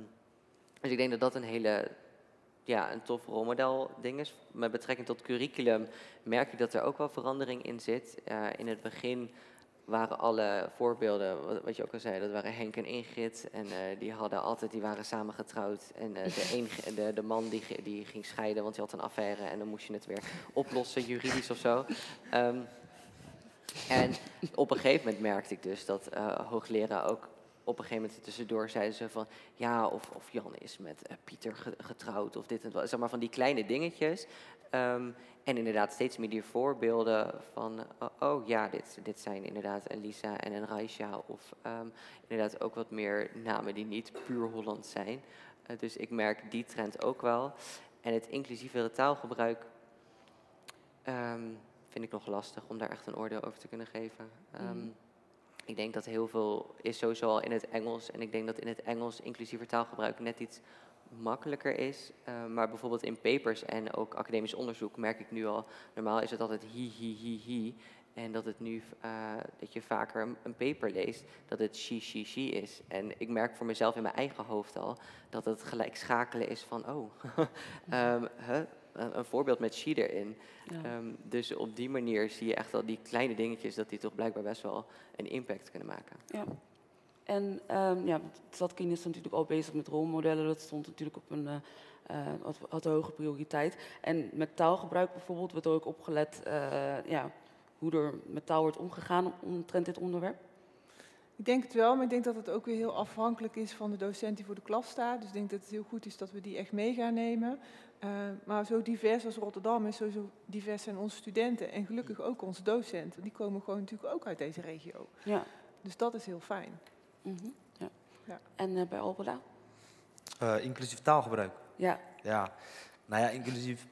dus ik denk dat dat een hele ja, een tof rolmodel ding is. Met betrekking tot curriculum merk ik dat er ook wel verandering in zit. Eh, in het begin waren alle voorbeelden, wat, je ook al zei, dat waren Henk en Ingrid. En eh, die hadden altijd, die waren samen getrouwd. En eh, de, een, de, de man die, die ging scheiden, want die had een affaire. En dan moest je het weer oplossen, juridisch of zo. Ehm, en op een gegeven moment merkte ik dus dat eh hoogleraar ook op een gegeven moment tussendoor zeiden ze van ja, of, of Jan is met Pieter ge- getrouwd of dit en dat. Zeg maar van die kleine dingetjes. Ehm, en inderdaad steeds meer die voorbeelden van oh, oh ja, dit, dit zijn inderdaad een Lisa en een Raisha. Of ehm, inderdaad ook wat meer namen die niet puur Holland zijn. Eh, dus ik merk die trend ook wel. En het inclusievere taalgebruik ehm, vind ik nog lastig om daar echt een oordeel over te kunnen geven. Ehm, Mhm. Ik denk dat heel veel is sowieso al in het Engels. En ik denk dat in het Engels inclusiever taalgebruik net iets makkelijker is. Eh, maar bijvoorbeeld in papers en ook academisch onderzoek merk ik nu al... Normaal is het altijd hi, hi, hi, hi. En dat, het nu, eh, dat je vaker een, een paper leest, dat het she, she, she is. En ik merk voor mezelf in mijn eigen hoofd al dat het gelijk schakelen is van... Oh, huh? een, voorbeeld met she erin. Ja. Ehm, dus op die manier zie je echt al die kleine dingetjes... dat die toch blijkbaar best wel een impact kunnen maken. Ja. En ehm ja, Zatkin is natuurlijk al bezig met rolmodellen. Dat stond natuurlijk op een, eh, had, had hoge prioriteit. En met taalgebruik bijvoorbeeld wordt er ook opgelet eh, ja, hoe er met taal wordt omgegaan omtrent dit onderwerp. Ik denk het wel, maar ik denk dat het ook weer heel afhankelijk is van de docent die voor de klas staat. Dus ik denk dat het heel goed is dat we die echt mee gaan nemen. Maar zo divers als Rotterdam is, zo divers zijn onze studenten. En gelukkig ook onze docenten. Die komen gewoon natuurlijk ook uit deze regio. Ja. Dus dat is heel fijn. Mhm, ja. Ja. En eh, bij Albeda? Eh, inclusief taalgebruik. Ja. Ja, nou ja, inclusief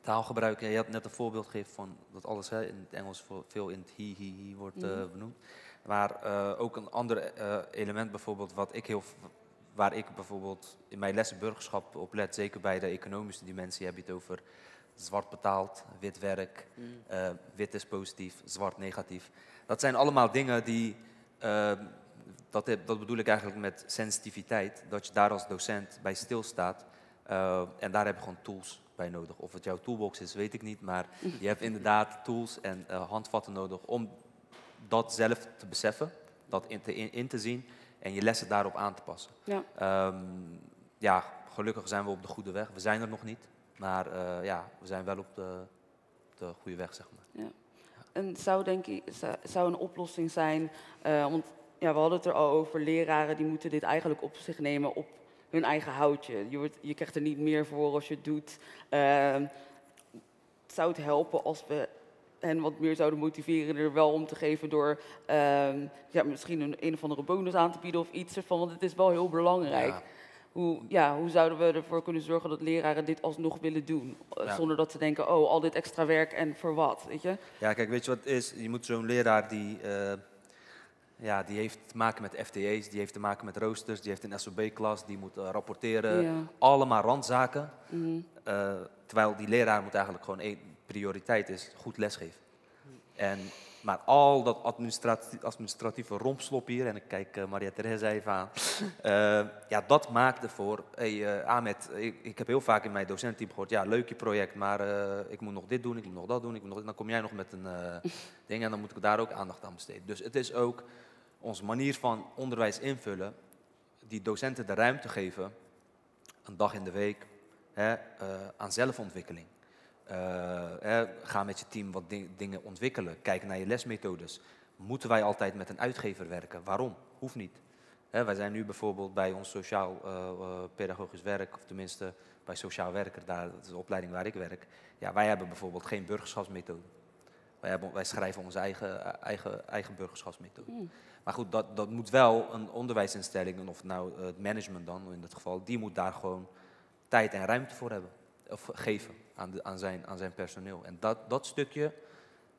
taalgebruik. Ja, je had net een voorbeeld gegeven van dat alles hè, in het Engels veel- in het hi, hi, hi wordt eh, Mhm. benoemd. Maar eh, ook een ander eh, element bijvoorbeeld, wat ik heel, waar ik bijvoorbeeld in mijn lessen burgerschap op let, zeker bij de economische dimensie, heb je het over zwart betaald, wit werk, eh, wit is positief, zwart negatief. Dat zijn allemaal dingen die, eh, dat, heb- dat bedoel ik eigenlijk met sensitiviteit, dat je daar als docent bij stilstaat. Eh, en daar heb je gewoon tools bij nodig. Of het jouw toolbox is, weet ik niet. Maar je hebt inderdaad tools en eh, handvatten nodig om dat zelf te beseffen, dat in te, in, in te zien en je lessen daarop aan te passen. Ja. Ehm, ja, gelukkig zijn we op de goede weg. We zijn er nog niet, maar eh, ja, we zijn wel op de, de goede weg, zeg maar. En zou denk ik, zou- een oplossing zijn, want ja, we hadden het er al over, leraren die moeten dit eigenlijk op zich nemen op hun eigen houtje. Je, wordt, je krijgt er niet meer voor als je het doet. Ehm, zou het helpen als we hen wat meer zouden motiveren er wel om te geven door ehm, ja, misschien een, een of andere bonus aan te bieden of iets ervan, want het is wel heel belangrijk. Ja. Hoe, ja, hoe zouden we ervoor kunnen zorgen dat leraren dit alsnog willen doen? Eh, Ja. Zonder dat ze denken, oh, al dit extra werk en voor wat, weet je? Ja, kijk, weet je wat het is? Je moet zo'n leraar die, eh, ja, die heeft te maken met FTE's, die heeft te maken met roosters, die heeft een SOB-klas, die moet eh, rapporteren. Ja. Allemaal randzaken. Mhm. Eh, terwijl die leraar moet eigenlijk gewoon één prioriteit is, goed lesgeven. En, maar al dat administrati- administratieve rompslop hier, en ik kijk eh, Maria Therese even aan, ja, dat maakt ervoor, hey, Ahmed, ik, ik heb heel vaak in mijn docententeam gehoord, ja, leuk je project, maar ik moet nog dit doen, ik moet nog dat doen, ik moet nog, dan kom jij nog met een ding en dan moet ik daar ook aandacht aan besteden. Dus het is ook onze manier van onderwijs invullen, die docenten de ruimte geven, een dag in de week, hè, eh, aan zelfontwikkeling. Eh, hè, ga met je team wat ding- dingen ontwikkelen. Kijk naar je lesmethodes. Moeten wij altijd met een uitgever werken? Waarom? Hoeft niet. Hè, wij zijn nu bijvoorbeeld bij ons sociaal eh, pedagogisch werk, of tenminste bij sociaal werker, daar, dat is de opleiding waar ik werk. Ja, wij hebben bijvoorbeeld geen burgerschapsmethode. Wij, hebben, wij schrijven onze eigen, eigen, eigen burgerschapsmethode. Hmm. Maar goed, dat, dat moet wel een onderwijsinstelling, of nou eh, het management dan in dit geval, die moet daar gewoon tijd en ruimte voor hebben. Of geven aan, de, aan, zijn, aan zijn personeel. En dat, dat stukje,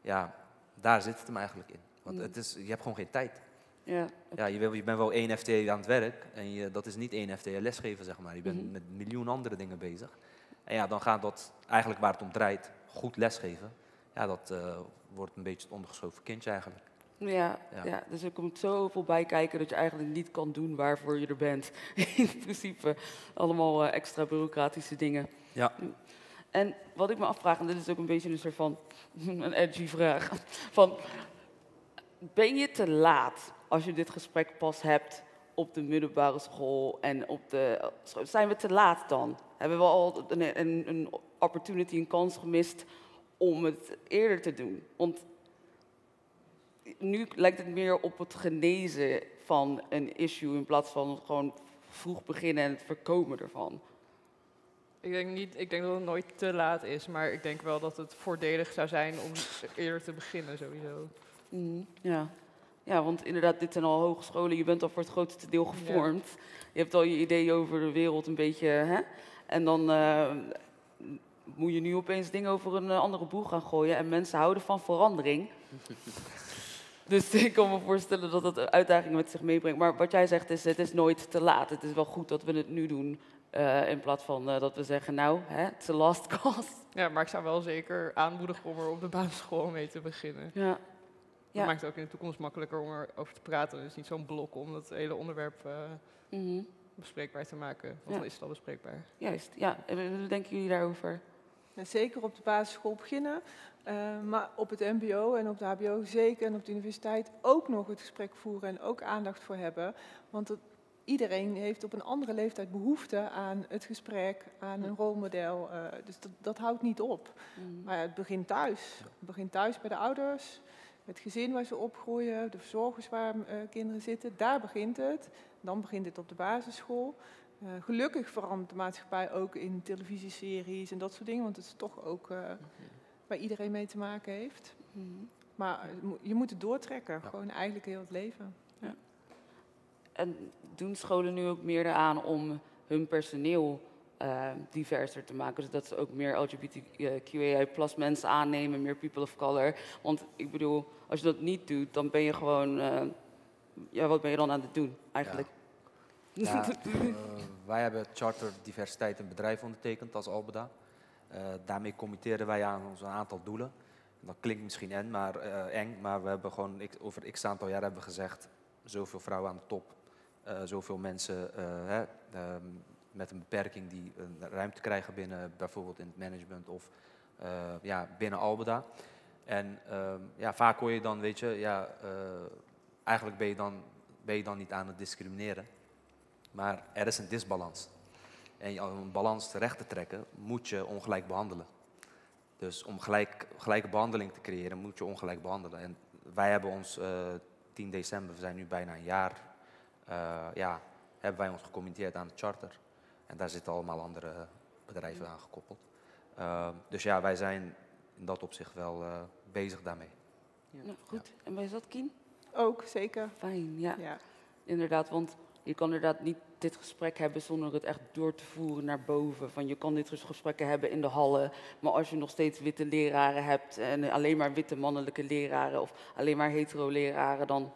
ja, daar zit het hem eigenlijk in. Want het is, je hebt gewoon geen tijd. Ja, Ja, je, wil, je bent wel één FTE aan het werk en je, dat is niet één FTE lesgeven, zeg maar. Je bent Mhm. met een miljoen andere dingen bezig. En ja, dan gaat dat eigenlijk waar het om draait, goed lesgeven. Ja, dat eh, wordt een beetje het ondergeschoven kindje eigenlijk. Ja, Ja. ja. dus er komt zoveel bij kijken dat je eigenlijk niet kan doen waarvoor je er bent. In principe allemaal eh, extra bureaucratische dingen. Ja. En wat ik me afvraag, en dit is ook een beetje een soort van een edgy vraag, van ben je te laat als je dit gesprek pas hebt op de middelbare school en op de? Zijn we te laat dan? Hebben we al een, een, een opportunity, een kans gemist om het eerder te doen? Want nu lijkt het meer op het genezen van een issue in plaats van gewoon vroeg beginnen en het voorkomen ervan. Ik denk, niet, ik denk dat het nooit te laat is, maar ik denk wel dat het voordelig zou zijn om eerder te beginnen sowieso. Mhm, Ja. ja, want inderdaad, dit zijn al hogescholen. Je bent al voor het grootste deel gevormd. Je hebt al je idee over de wereld een beetje. Hè? En dan eh, moet je nu opeens dingen over een eh, andere boeg gaan gooien. En mensen houden van verandering. dus ik kan me voorstellen dat dat uitdagingen met zich meebrengt. Maar wat jij zegt is, het is nooit te laat. Het is wel goed dat we het nu doen. eh, in plaats van eh, dat we zeggen, nou, hè, it's a last cause. Ja, maar ik zou wel zeker aanmoedigen om er op de basisschool mee te beginnen. Ja. Dat Ja. maakt het ook in de toekomst makkelijker om erover te praten. Het is niet zo'n blok om dat hele onderwerp eh, Mhm. bespreekbaar te maken. Want Ja. dan is het al bespreekbaar. Juist, ja. En hoe denken jullie daarover? En zeker op de basisschool beginnen, eh, maar op het mbo en op de hbo zeker en op de universiteit ook nog het gesprek voeren en ook aandacht voor hebben. Want iedereen heeft op een andere leeftijd behoefte aan het gesprek, aan een rolmodel. eh, dus dat, dat houdt niet op. Mhm. Maar het begint thuis. Het begint thuis bij de ouders, het gezin waar ze opgroeien, de verzorgers waar eh, kinderen zitten. Daar begint het. Dan begint het op de basisschool. Eh, gelukkig verandert de maatschappij ook in televisieseries en dat soort dingen, want het is toch ook eh, waar iedereen mee te maken heeft. Mhm. Maar moet- je moet het doortrekken, Ja. gewoon eigenlijk heel het leven. En doen scholen nu ook meer eraan om hun personeel eh, diverser te maken? Zodat ze ook meer LGBTQIA plus mensen aannemen, meer people of color. Want ik bedoel, als je dat niet doet, dan ben je gewoon... eh, ja, wat ben je dan aan het doen, eigenlijk? Ja, eh, wij hebben Charter Diversiteit in Bedrijf ondertekend als Albeda. Eh, daarmee committeren wij aan ons een aantal doelen. Dat klinkt misschien eng, maar, eh, eng, maar we hebben gewoon over x aantal jaar hebben we gezegd... zoveel vrouwen aan de top, zoveel mensen, hè, ehm, met een beperking die een ruimte krijgen binnen bijvoorbeeld in het management of ja, binnen Albeda. En ehm, ja, vaak hoor je dan, weet je, ja, eigenlijk ben je, dan, ben je dan niet aan het discrimineren. Maar er is een disbalans. En om een balans terecht te trekken, moet je ongelijk behandelen. Dus om gelijk, gelijke behandeling te creëren, moet je ongelijk behandelen. En wij hebben ons uh, eh, 10 december, we zijn nu bijna een jaar, uh, ja, hebben wij ons gecommitteerd aan het charter. En daar zitten allemaal andere bedrijven aan gekoppeld. Uh, dus ja, wij zijn in dat opzicht wel bezig daarmee. Ja. Nou, goed, en bij dat Kien? Ook, zeker. Fijn, ja. ja. Inderdaad, want je kan inderdaad niet dit gesprek hebben zonder het echt door te voeren naar boven. Van je kan dit gesprekken hebben in de hallen, maar als je nog steeds witte leraren hebt en alleen maar witte mannelijke leraren of alleen maar hetero leraren, dan,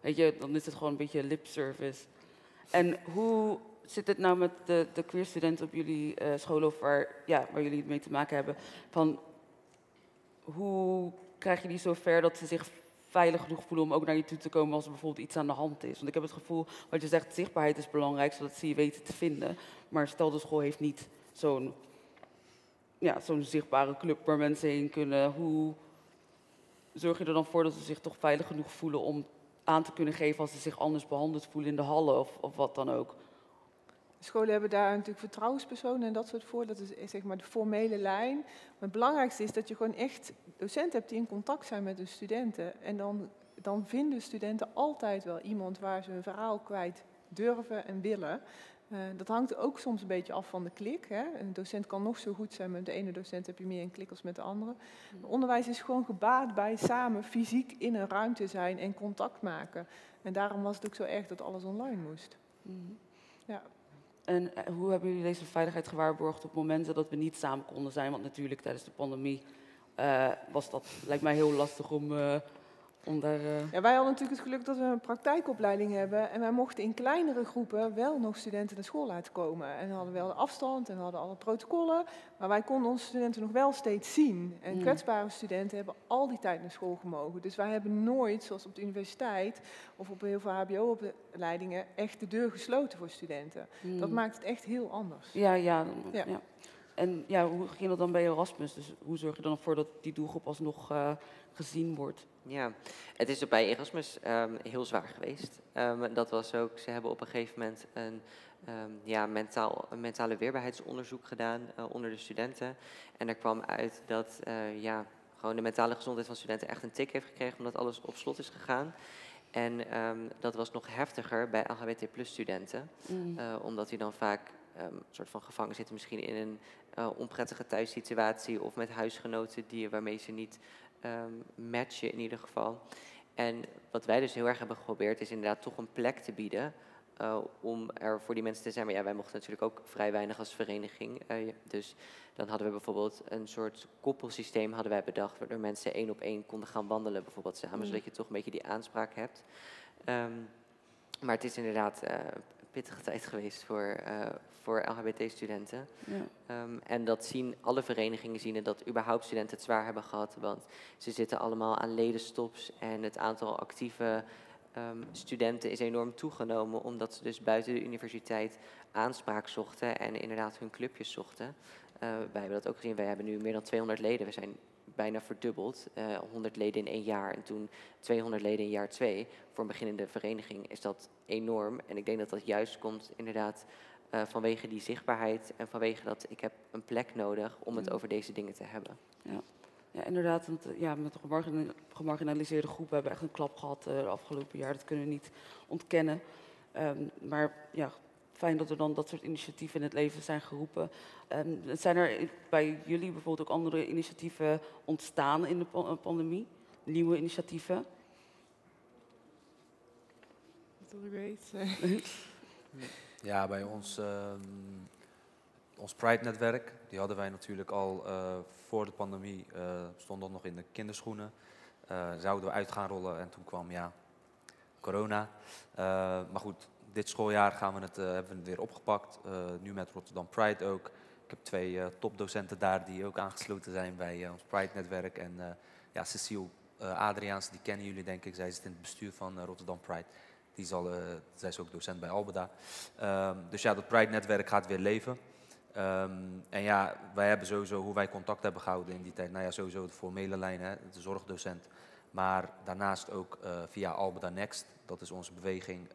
weet je, dan is het gewoon een beetje lip service. En hoe zit het nou met de, de queer studenten op jullie uh, school of waar, ja, waar jullie mee te maken hebben? Van hoe krijg je die zo ver dat ze zich veilig genoeg voelen om ook naar je toe te komen als er bijvoorbeeld iets aan de hand is. Want ik heb het gevoel, wat je zegt, zichtbaarheid is belangrijk, zodat ze je weten te vinden. Maar stel de school heeft niet zo'n ja, zo'n zichtbare club waar mensen heen kunnen. Hoe zorg je er dan voor dat ze zich toch veilig genoeg voelen om aan te kunnen geven als ze zich anders behandeld voelen in de hallen of, of wat dan ook? Scholen hebben daar natuurlijk vertrouwenspersonen en dat soort voor. Dat is zeg maar de formele lijn. Maar het belangrijkste is dat je gewoon echt docenten hebt die in contact zijn met de studenten. En dan, dan vinden studenten altijd wel iemand waar ze hun verhaal kwijt durven en willen. Uh, dat hangt ook soms een beetje af van de klik. Hè. Een docent kan nog zo goed zijn, met de ene docent heb je meer een klik als met de andere. onderwijs is gewoon gebaat bij samen fysiek in een ruimte zijn en contact maken. En daarom was het ook zo erg dat alles online moest. Mm. Ja. En eh, hoe hebben jullie deze veiligheid gewaarborgd op momenten dat we niet samen konden zijn? Want natuurlijk tijdens de pandemie uh, was dat, lijkt mij heel lastig om uh... Ja, wij hadden natuurlijk het geluk dat we een praktijkopleiding hebben. En wij mochten in kleinere groepen wel nog studenten naar school laten komen. En we hadden wel de afstand en we hadden alle protocollen. Maar wij konden onze studenten nog wel steeds zien. En mm. kwetsbare studenten hebben al die tijd naar school gemogen. Dus wij hebben nooit, zoals op de universiteit of op heel veel hbo-opleidingen, echt de deur gesloten voor studenten. Mm. Dat maakt het echt heel anders. Ja, ja. ja. ja. En ja, hoe ging dat dan bij Erasmus? Dus hoe zorg je dan voor dat die doelgroep alsnog uh, gezien wordt? Ja, het is bij Erasmus um, heel zwaar geweest. Um, dat was ook, ze hebben op een gegeven moment een, um, ja, mentaal, een mentale weerbaarheidsonderzoek gedaan uh, onder de studenten. En er kwam uit dat uh, ja, gewoon de mentale gezondheid van studenten echt een tik heeft gekregen omdat alles op slot is gegaan. En dat was nog heftiger bij LGBT plus studenten, mm. uh, omdat die dan vaak een soort van gevangen zitten, misschien in een onprettige thuissituatie of met huisgenoten die, waarmee ze niet um, matchen in ieder geval. En wat wij dus heel erg hebben geprobeerd is inderdaad toch een plek te bieden uh, om er voor die mensen te zijn. Maar ja, wij mochten natuurlijk ook vrij weinig als vereniging. Uh, dus dan hadden we bijvoorbeeld een soort koppelsysteem hadden wij bedacht, waardoor mensen één op één konden gaan wandelen bijvoorbeeld samen, mm. zodat je toch een beetje die aanspraak hebt. Um, maar het is inderdaad uh, pittige tijd geweest voor, voor LHBT-studenten. Ja. Um, en dat zien alle verenigingen zien en dat überhaupt studenten het zwaar hebben gehad. Want ze zitten allemaal aan ledenstops en het aantal actieve um, studenten is enorm toegenomen. Omdat ze dus buiten de universiteit aanspraak zochten en inderdaad hun clubjes zochten. Uh, wij hebben dat ook gezien. Wij hebben nu meer dan 200 leden. We zijn bijna verdubbeld. Uh, eh, 100 leden in één jaar en toen 200 leden in jaar twee. Voor een beginnende vereniging is dat enorm. En ik denk dat dat juist komt inderdaad uh, vanwege die zichtbaarheid en vanwege dat ik heb een plek nodig om het over deze dingen te hebben. Ja. Ja, inderdaad. Want, eh, ja, met de gemarginaliseerde groepen hebben we echt een klap gehad uh, de afgelopen jaar. Dat kunnen we niet ontkennen. Um, maar ja, fijn dat er dan dat soort initiatieven in het leven zijn geroepen. Um, zijn er bij jullie bijvoorbeeld ook andere initiatieven ontstaan in de eh, pandemie? Nieuwe initiatieven? Dat ik weet. ja, bij ons, uh, ons Pride-netwerk, die hadden wij natuurlijk al uh, voor de pandemie, uh, stond dat nog in de kinderschoenen. zouden we uit gaan rollen en toen kwam ja, corona. maar goed, dit schooljaar gaan we het, hebben we het weer opgepakt. Nu met Rotterdam Pride ook. Ik heb twee topdocenten daar die ook aangesloten zijn bij ons Pride-netwerk. En ja, Cecile Adriaans, die kennen jullie denk ik. Zij zit in het bestuur van Rotterdam Pride. Die zal, zij is ook docent bij Albeda. Ehm, dus ja, dat Pride-netwerk gaat weer leven. Ehm, en ja, wij hebben sowieso hoe wij contact hebben gehouden in die tijd. Nou ja, sowieso de formele lijn, hè, de zorgdocent. Maar daarnaast ook via Albeda Next. Dat is onze beweging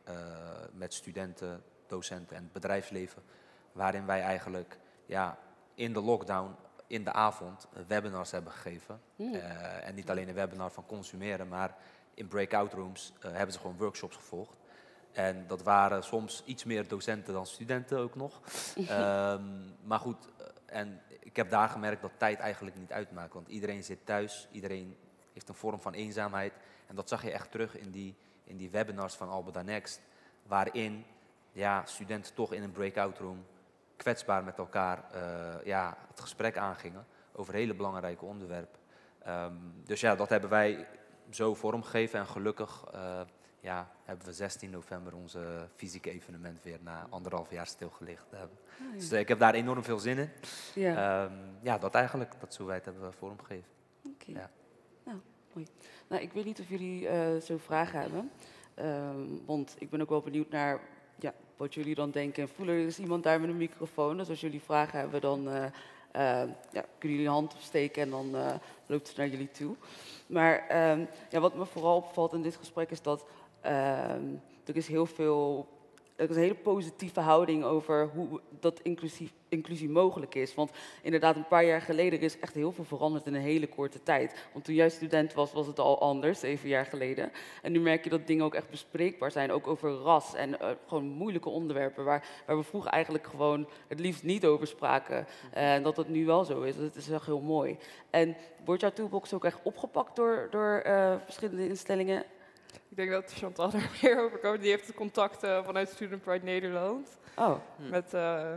met studenten, docenten en het bedrijfsleven. Waarin wij eigenlijk ja, in de lockdown in de avond webinars hebben gegeven. Hmm. Eh, en niet alleen een webinar van consumeren, maar in breakout rooms uh, hebben ze gewoon workshops gevolgd. En dat waren soms iets meer docenten dan studenten ook nog. Ehm, maar goed, eh, en ik heb daar gemerkt dat tijd eigenlijk niet uitmaakt. Want iedereen zit thuis, iedereen heeft een vorm van eenzaamheid. En dat zag je echt terug in die, in die webinars van Albeda Next. Waarin ja, studenten toch in een breakout room kwetsbaar met elkaar uh, ja, het gesprek aangingen over hele belangrijke onderwerpen. Um, dus ja, dat hebben wij zo vormgegeven en gelukkig uh, ja, hebben we 16 november onze fysieke evenement weer na anderhalf jaar stilgelegd. Uh, Dus ik heb daar enorm veel zin in. Ja, um, ja dat eigenlijk, dat zo hebben vormgegeven. Oké, ja. nou mooi. Nou, ik weet niet of jullie zo vragen hebben, um, want ik ben ook wel benieuwd naar ja, wat jullie dan denken en voelen. Er is iemand daar met een microfoon, dus als jullie vragen hebben, dan ja, kunnen jullie hand opsteken en dan uh, loopt het naar jullie toe. Maar ehm, ja, wat me vooral opvalt in dit gesprek is dat ehm, er is heel veel er is een hele positieve houding over hoe dat inclusief, inclusie mogelijk is. Want inderdaad, een paar jaar geleden is echt heel veel veranderd in een hele korte tijd. Want toen jij student was, was het al anders, zeven jaar geleden. En nu merk je dat dingen ook echt bespreekbaar zijn, ook over ras en uh, gewoon moeilijke onderwerpen, waar, waar we vroeger eigenlijk gewoon het liefst niet over spraken. En dat dat nu wel zo is, dat is echt heel mooi. En wordt jouw toolbox ook echt opgepakt door, door uh, verschillende instellingen? Ik denk dat Chantal er meer over komt. Die heeft contacten vanuit Student Pride Nederland. Oh. Met uh,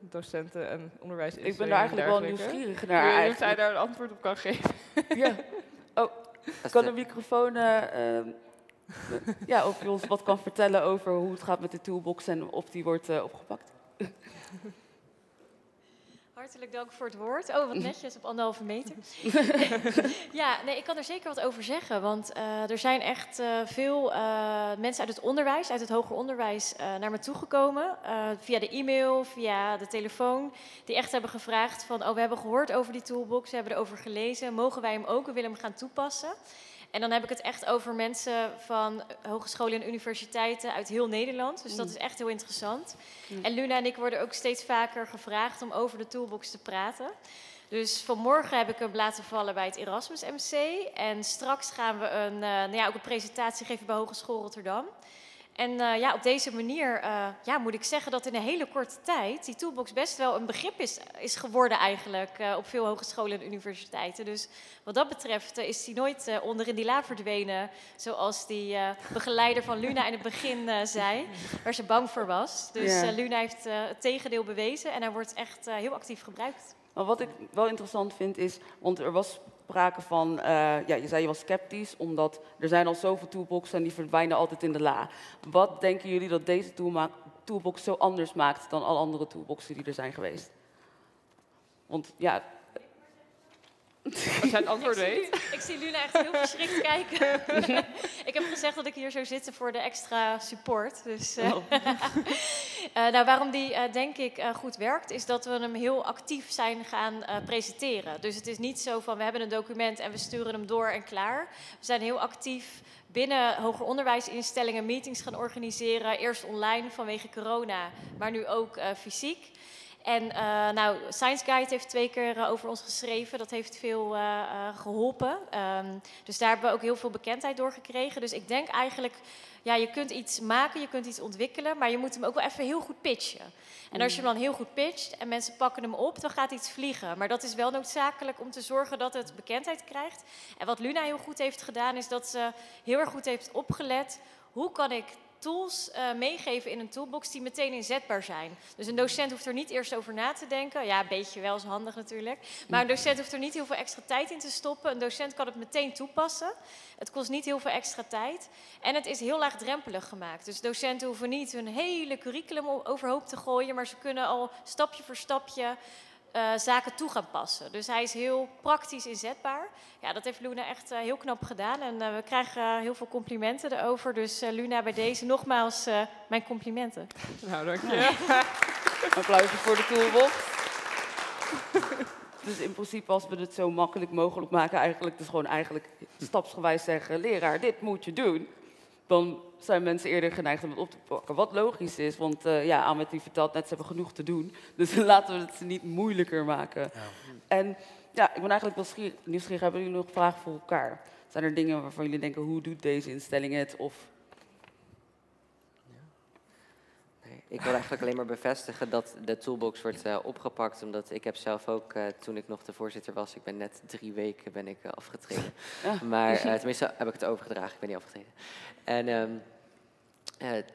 docenten en onderwijs. Ik ben daar eigenlijk wel nieuwsgierig naar. Of zij daar een antwoord op kan geven. ja. Oh, kan de microfoon... Uh, ja, of je ons wat kan vertellen over hoe het gaat met de toolbox en of die wordt uh, opgepakt. Hartelijk dank voor het woord. Oh, wat netjes op anderhalve meter. ja, nee, ik kan er zeker wat over zeggen. Want uh, er zijn echt uh, veel uh, mensen uit het onderwijs, uit het hoger onderwijs, naar me toegekomen. via de e-mail, via de telefoon. Die echt hebben gevraagd van, oh, we hebben gehoord over die toolbox, we hebben erover gelezen. Mogen wij hem ook, we willen hem gaan toepassen. En dan heb ik het echt over mensen van hogescholen en universiteiten uit heel Nederland. Dus dat mm. is echt heel interessant. Mm. En Luna en ik worden ook steeds vaker gevraagd om over de toolbox te praten. Dus vanmorgen heb ik hem laten vallen bij het Erasmus MC. En straks gaan we een, uh, nou ja, ook een presentatie geven bij Hogeschool Rotterdam. En uh, ja, op deze manier uh, ja, moet ik zeggen dat in een hele korte tijd die toolbox best wel een begrip is, is geworden eigenlijk uh, op veel hogescholen en universiteiten. Dus wat dat betreft is die nooit onder in die la verdwenen, zoals die begeleider van Luna in het begin zei, waar ze bang voor was. Dus. Luna heeft het tegendeel bewezen en hij wordt echt heel actief gebruikt. Maar wat ik wel interessant vind is, want er was van, uh, ja, je zei je was sceptisch, omdat er zijn al zoveel toolboxen en die verdwijnen altijd in de la. Wat denken jullie dat deze toolbox zo anders maakt dan alle andere toolboxen die er zijn geweest? Want ja, als jij het antwoord weet. Ik zie Luna echt heel verschrikt kijken. ik heb gezegd dat ik hier zou zitten voor de extra support. Dus, uh, oh. uh, nou, waarom die uh, denk ik goed werkt, is dat we hem heel actief zijn gaan presenteren. Dus het is niet zo van we hebben een document en we sturen hem door en klaar. We zijn heel actief binnen hoger onderwijsinstellingen meetings gaan organiseren. Eerst online vanwege corona, maar nu ook fysiek. En uh, nou, Science Guide heeft twee keer uh, over ons geschreven. Dat heeft veel uh, geholpen. Um, dus daar hebben we ook heel veel bekendheid door gekregen. Dus ik denk eigenlijk, ja, je kunt iets maken, je kunt iets ontwikkelen, maar je moet hem ook wel even heel goed pitchen. En als je hem dan heel goed pitcht en mensen pakken hem op, dan gaat iets vliegen. Maar dat is wel noodzakelijk om te zorgen dat het bekendheid krijgt. En wat Luna heel goed heeft gedaan, is dat ze heel erg goed heeft opgelet. Hoe kan ik tools uh, meegeven in een toolbox die meteen inzetbaar zijn. Dus een docent hoeft er niet eerst over na te denken. Ja, een beetje wel is handig natuurlijk. Maar een docent hoeft er niet heel veel extra tijd in te stoppen. Een docent kan het meteen toepassen. Het kost niet heel veel extra tijd. En het is heel laagdrempelig gemaakt. Dus docenten hoeven niet hun hele curriculum overhoop te gooien. Maar ze kunnen al stapje voor stapje eh, zaken toe gaan passen. Dus hij is heel praktisch inzetbaar. Ja, dat heeft Luna echt eh, heel knap gedaan. En we krijgen heel veel complimenten erover. Dus Luna, bij deze nogmaals mijn complimenten. Nou, dank je. Applaus voor de toolbox. Dus in principe, als we het zo makkelijk mogelijk maken, eigenlijk dus gewoon eigenlijk stapsgewijs zeggen, leraar, dit moet je doen, dan zijn mensen eerder geneigd om het op te pakken. Wat logisch is, want uh, ja, Ahmed die vertelt net, ze hebben genoeg te doen. Dus laten we het niet moeilijker maken. Ja. En ja, ik ben eigenlijk wel nieuwsgierig, hebben jullie nog vragen voor elkaar? Zijn er dingen waarvan jullie denken, hoe doet deze instelling het? Of Ik wil eigenlijk alleen maar bevestigen dat de toolbox wordt uh, opgepakt. Omdat ik heb zelf ook, uh, toen ik nog de voorzitter was, ik ben net drie weken ben ik, uh, afgetreden. Maar tenminste heb ik het overgedragen, ik ben niet afgetreden. En um,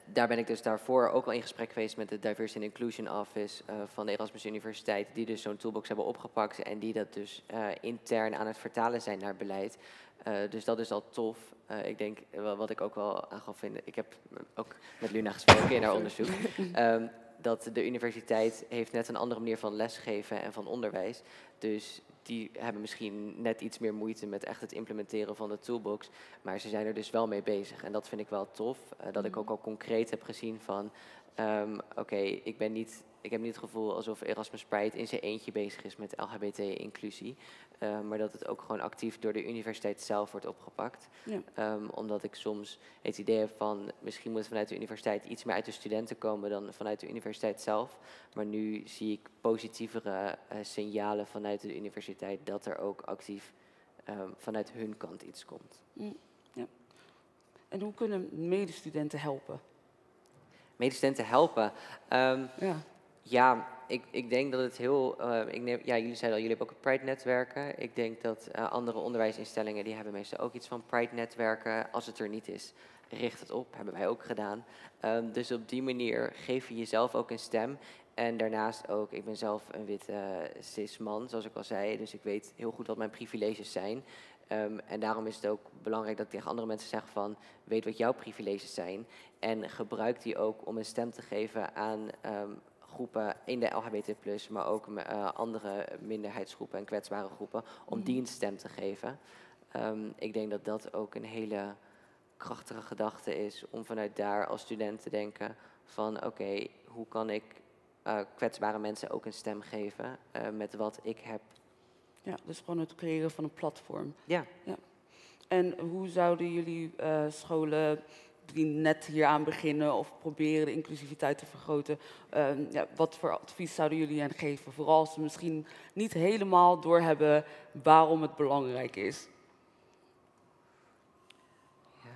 daar ben ik dus daarvoor ook al in gesprek geweest met de Diversity and Inclusion Office van de Erasmus Universiteit. Die dus zo'n toolbox hebben opgepakt en die dat dus intern aan het vertalen zijn naar beleid. dus dat is al tof. Uh, ik denk, wat ik ook wel aan gaf vinden, ik heb ook met Luna gesproken in haar onderzoek, um, dat de universiteit heeft net een andere manier van lesgeven en van onderwijs. Dus die hebben misschien net iets meer moeite met echt het implementeren van de toolbox. Maar ze zijn er dus wel mee bezig. En dat vind ik wel tof. Uh, dat ik mhm. ook al concreet heb gezien van, um, oké, ik ben niet ik heb niet het gevoel alsof Erasmus Pride in zijn eentje bezig is met LHBT-inclusie. Uh, maar dat het ook gewoon actief door de universiteit zelf wordt opgepakt. Ja. Um, omdat ik soms het idee heb van misschien moet vanuit de universiteit iets meer uit de studenten komen dan vanuit de universiteit zelf. Maar nu zie ik positievere uh, signalen vanuit de universiteit dat er ook actief um, vanuit hun kant iets komt. Mm, ja. En hoe kunnen medestudenten helpen? Medestudenten helpen? Um, ja. Ja, ik, ik denk dat het heel. Uh, ik neem, ja, jullie zeiden al, jullie hebben ook Pride-netwerken. Ik denk dat uh, andere onderwijsinstellingen die hebben meestal ook iets van Pride-netwerken. Als het er niet is, richt het op. Hebben wij ook gedaan. Um, dus op die manier geef je jezelf ook een stem. En daarnaast ook, ik ben zelf een witte uh, cis-man, zoals ik al zei. Dus ik weet heel goed wat mijn privileges zijn. Um, en daarom is het ook belangrijk dat ik tegen andere mensen zeg van... weet wat jouw privileges zijn. En gebruik die ook om een stem te geven aan... Um, groepen in de LHBT+, maar ook uh, andere minderheidsgroepen en kwetsbare groepen, om die een stem te geven. Um, ik denk dat dat ook een hele krachtige gedachte is om vanuit daar als student te denken van oké, hoe kan ik uh, kwetsbare mensen ook een stem geven uh, met wat ik heb. Ja, dus gewoon het creëren van een platform. Ja. ja. En hoe zouden jullie scholen die net hier aan beginnen of proberen de inclusiviteit te vergroten. Ehm, ja, wat voor advies zouden jullie hen geven? Vooral als ze misschien niet helemaal doorhebben waarom het belangrijk is. Ja.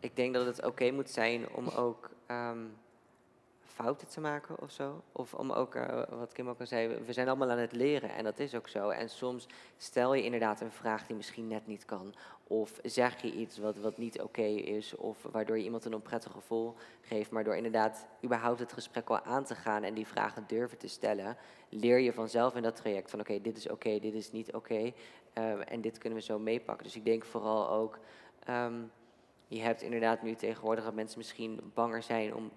Ik denk dat het oké moet zijn om ook um, fouten te maken of zo. Of om ook, uh, wat Kim ook al zei, we zijn allemaal aan het leren en dat is ook zo. En soms stel je inderdaad een vraag die misschien net niet kan. Of zeg je iets wat, wat niet oké is, of waardoor je iemand een onprettig gevoel geeft. Maar door inderdaad überhaupt het gesprek al aan te gaan en die vragen durven te stellen, leer je vanzelf in dat traject van oké, dit is oké, dit is niet oké. Um, en dit kunnen we zo meepakken. Dus ik denk vooral ook, um, je hebt inderdaad nu tegenwoordig dat mensen misschien banger zijn om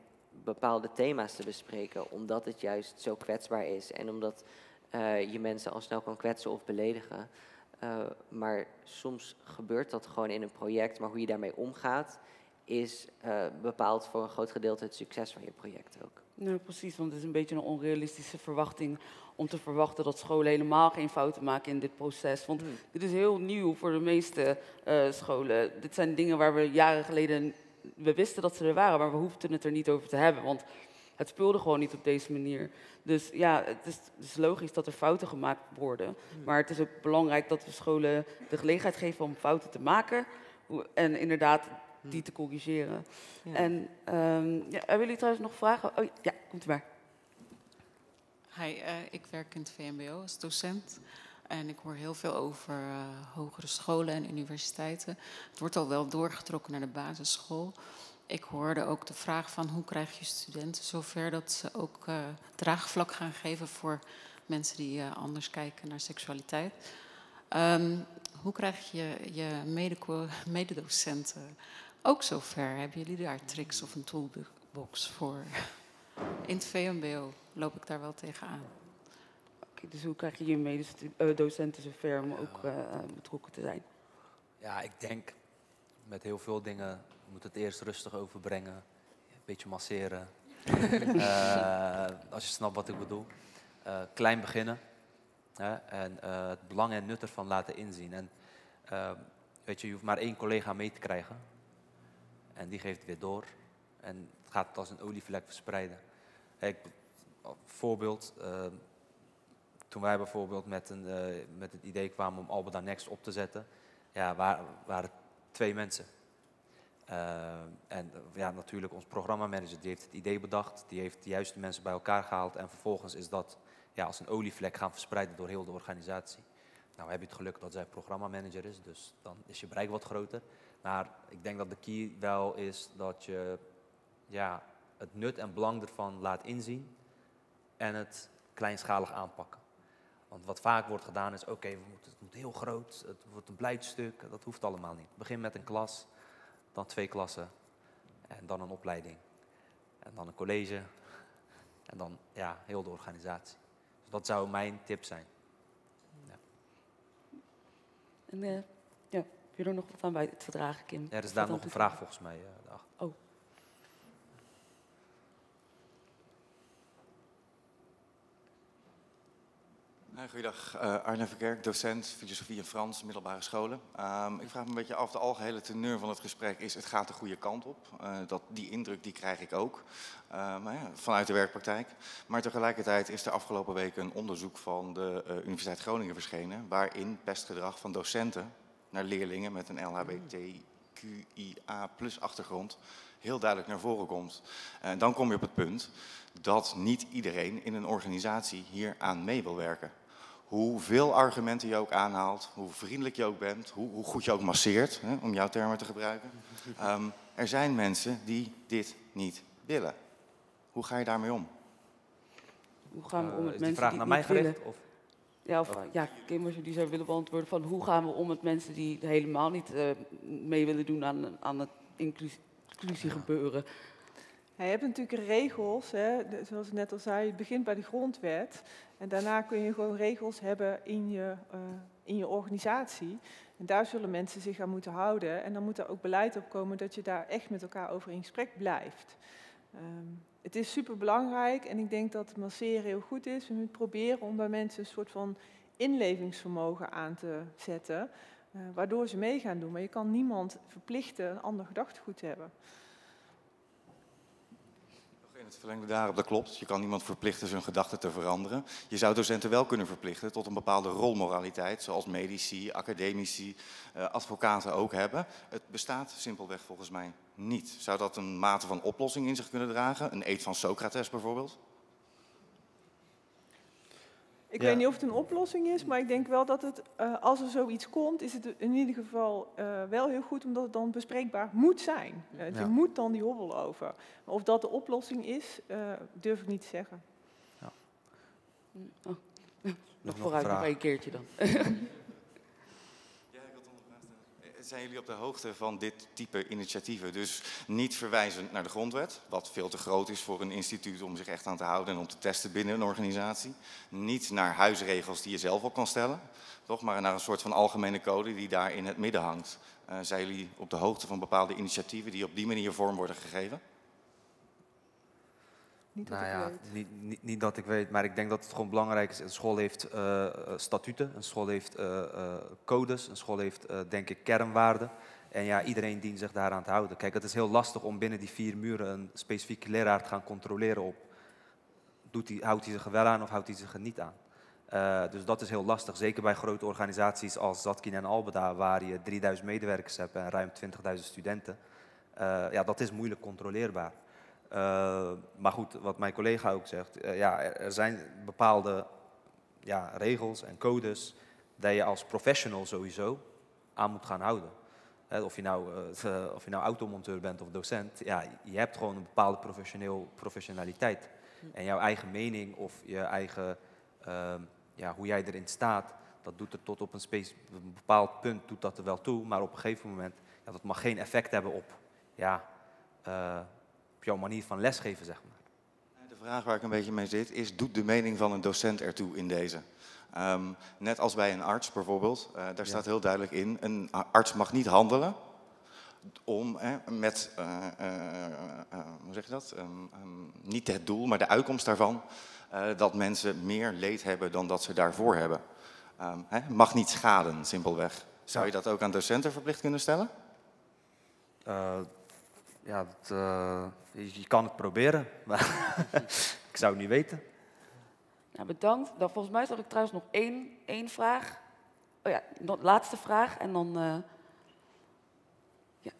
bepaalde thema's te bespreken, omdat het juist zo kwetsbaar is en omdat uh, je mensen al snel kan kwetsen of beledigen. Uh, maar soms gebeurt dat gewoon in een project, maar hoe je daarmee omgaat, is uh, bepaald voor een groot gedeelte het succes van je project ook. Ja, precies, want het is een beetje een onrealistische verwachting om te verwachten dat scholen helemaal geen fouten maken in dit proces. Want hmm. dit is heel nieuw voor de meeste scholen. Dit zijn dingen waar we jaren geleden we wisten dat ze er waren, maar we hoefden het er niet over te hebben. Want het speelde gewoon niet op deze manier. Dus ja, het is, het is logisch dat er fouten gemaakt worden. Hmm. Maar het is ook belangrijk dat we scholen de gelegenheid geven om fouten te maken. En inderdaad die hmm. te corrigeren. Ja. En um, ja, hebben jullie trouwens nog vragen? Oh ja, komt u maar. Hi, uh, ik werk in het VMBO als docent. En ik hoor heel veel over uh, hogere scholen en universiteiten. Het wordt al wel doorgetrokken naar de basisschool. Ik hoorde ook de vraag van hoe krijg je studenten zover dat ze ook uh, draagvlak gaan geven voor mensen die uh, anders kijken naar seksualiteit. Um, hoe krijg je je mededocenten ook zover? Hebben jullie daar tricks of een toolbox voor? In het VMBO loop ik daar wel tegenaan. Je. Dus hoe krijg je je mededocenten zover om ook uh, betrokken te zijn? Ja, ik denk met heel veel dingen moet het eerst rustig overbrengen. Een beetje masseren. uh, als je snapt wat ik bedoel. Uh, klein beginnen. Hè, en het belang en nut ervan laten inzien. En weet je, je hoeft maar één collega mee te krijgen. En die geeft het weer door. En het gaat als een olievlek verspreiden. Ik, voorbeeld, toen wij bijvoorbeeld met, een, met het idee kwamen om Albeda Next op te zetten, ja, waren, waren twee mensen. Uh, en ja, natuurlijk ons programmamanager die heeft het idee bedacht, die heeft de juiste mensen bij elkaar gehaald en vervolgens is dat ja, als een olievlek gaan verspreiden door heel de organisatie. Nou heb je het geluk dat zij programmamanager is, dus dan is je bereik wat groter. Maar ik denk dat de key wel is dat je ja, het nut en belang ervan laat inzien en het kleinschalig aanpakken. Want wat vaak wordt gedaan is, oké, het moet heel groot, het wordt een beleidstuk, dat hoeft allemaal niet. Begin met een klas, dan twee klassen en dan een opleiding. En dan een college en dan ja, heel de organisatie. Dus dat zou mijn tip zijn. Ja. En uh, ja, heb je er nog wat aan bij het verdragen, Kim? Ja, er is daar nog een vraag volgens mij. Uh, oh. Goedendag, uh, Arne Verkerk, docent filosofie en Frans, middelbare scholen. Um, ik vraag me een beetje af, de algehele teneur van het gesprek is, het gaat de goede kant op. Uh, dat, die indruk die krijg ik ook, ja, vanuit de werkpraktijk. Maar tegelijkertijd is er afgelopen week een onderzoek van de Universiteit Groningen verschenen, waarin pestgedrag van docenten naar leerlingen met een LHBTQIA plus achtergrond heel duidelijk naar voren komt. En dan kom je op het punt dat niet iedereen in een organisatie hier aan mee wil werken hoeveel argumenten je ook aanhaalt, hoe vriendelijk je ook bent, hoe, hoe goed je ook masseert, hè, om jouw termen te gebruiken. Um, er zijn mensen die dit niet willen. Hoe ga je daarmee om? Hoe gaan we om met uh, mensen vraag die naar het mij niet gericht? willen? Of? Ja, of, ja, Kim, als je die zou willen beantwoorden van hoe gaan we om met mensen die helemaal niet uh, mee willen doen aan, aan het inclusie, inclusie gebeuren. Ja, je hebt natuurlijk regels, hè, zoals ik net al zei, het begint bij de grondwet. En daarna kun je gewoon regels hebben in je, uh, in je organisatie. En daar zullen mensen zich aan moeten houden. En dan moet er ook beleid op komen dat je daar echt met elkaar over in gesprek blijft. Um, het is super belangrijk en ik denk dat masseren heel goed is. We moeten proberen om bij mensen een soort van inlevingsvermogen aan te zetten, uh, waardoor ze mee gaan doen. Maar je kan niemand verplichten een ander gedachtegoed te hebben. Het verlengde daarop, dat klopt. Je kan niemand verplichten zijn gedachten te veranderen. Je zou docenten wel kunnen verplichten tot een bepaalde rolmoraliteit, zoals medici, academici, uh, advocaten ook hebben. Het bestaat simpelweg volgens mij niet. Zou dat een mate van oplossing in zich kunnen dragen? Een eed van Socrates bijvoorbeeld? Ik ja. weet niet of het een oplossing is, maar ik denk wel dat het, uh, als er zoiets komt, is het in ieder geval uh, wel heel goed omdat het dan bespreekbaar moet zijn. Uh, ja. Je moet dan die hobbel over. Maar of dat de oplossing is, durf ik niet te zeggen. Ja. Oh. Nog vooruit, nog een keertje dan. zijn jullie op de hoogte van dit type initiatieven? Dus niet verwijzen naar de grondwet, wat veel te groot is voor een instituut om zich echt aan te houden en om te testen binnen een organisatie. Niet naar huisregels die je zelf op kan stellen, toch? maar naar een soort van algemene code die daar in het midden hangt. Uh, zijn jullie op de hoogte van bepaalde initiatieven die op die manier vorm worden gegeven? Niet nou ja, niet, niet, niet, dat ik weet, maar ik denk dat het gewoon belangrijk is. Een school heeft uh, statuten, een school heeft uh, codes, een school heeft denk ik kernwaarden. En ja, iedereen dient zich daaraan te houden. Kijk, het is heel lastig om binnen die vier muren een specifieke leraar te gaan controleren op... Doet hij, houdt hij zich er wel aan of houdt hij zich er niet aan? dus dat is heel lastig, zeker bij grote organisaties als Zatkin en Albeda, waar je 3000 medewerkers hebt en ruim 20.000 studenten. ja, dat is moeilijk controleerbaar. Uh, maar goed, wat mijn collega ook zegt, uh, ja, er, zijn bepaalde ja, regels en codes dat je als professional sowieso aan moet gaan houden. He, of, je nou, of je nou automonteur bent of docent, ja, je hebt gewoon een bepaalde professioneel, professionaliteit. En jouw eigen mening of je eigen, ja, hoe jij erin staat, dat doet er tot op een, een bepaald punt doet dat er wel toe, maar op een gegeven moment, ja, dat mag geen effect hebben op ja, jouw manier van lesgeven, zeg maar. De vraag waar ik een beetje mee zit is, doet de mening van een docent ertoe in deze? Ehm, net als bij een arts bijvoorbeeld, uh, daar staat heel duidelijk in, een arts mag niet handelen om met, uh, hoe zeg je dat, um, um, niet het doel, maar de uitkomst daarvan, dat mensen meer leed hebben dan dat ze daarvoor hebben. Hè, mag niet schaden, simpelweg. Zou je dat ook aan docenten verplicht kunnen stellen? ja, dat, je kan het proberen, maar ik zou het niet weten. Nou, bedankt. Dan, volgens mij zag ik trouwens nog één, één vraag. Oh ja, de laatste vraag en dan... Uh, ja.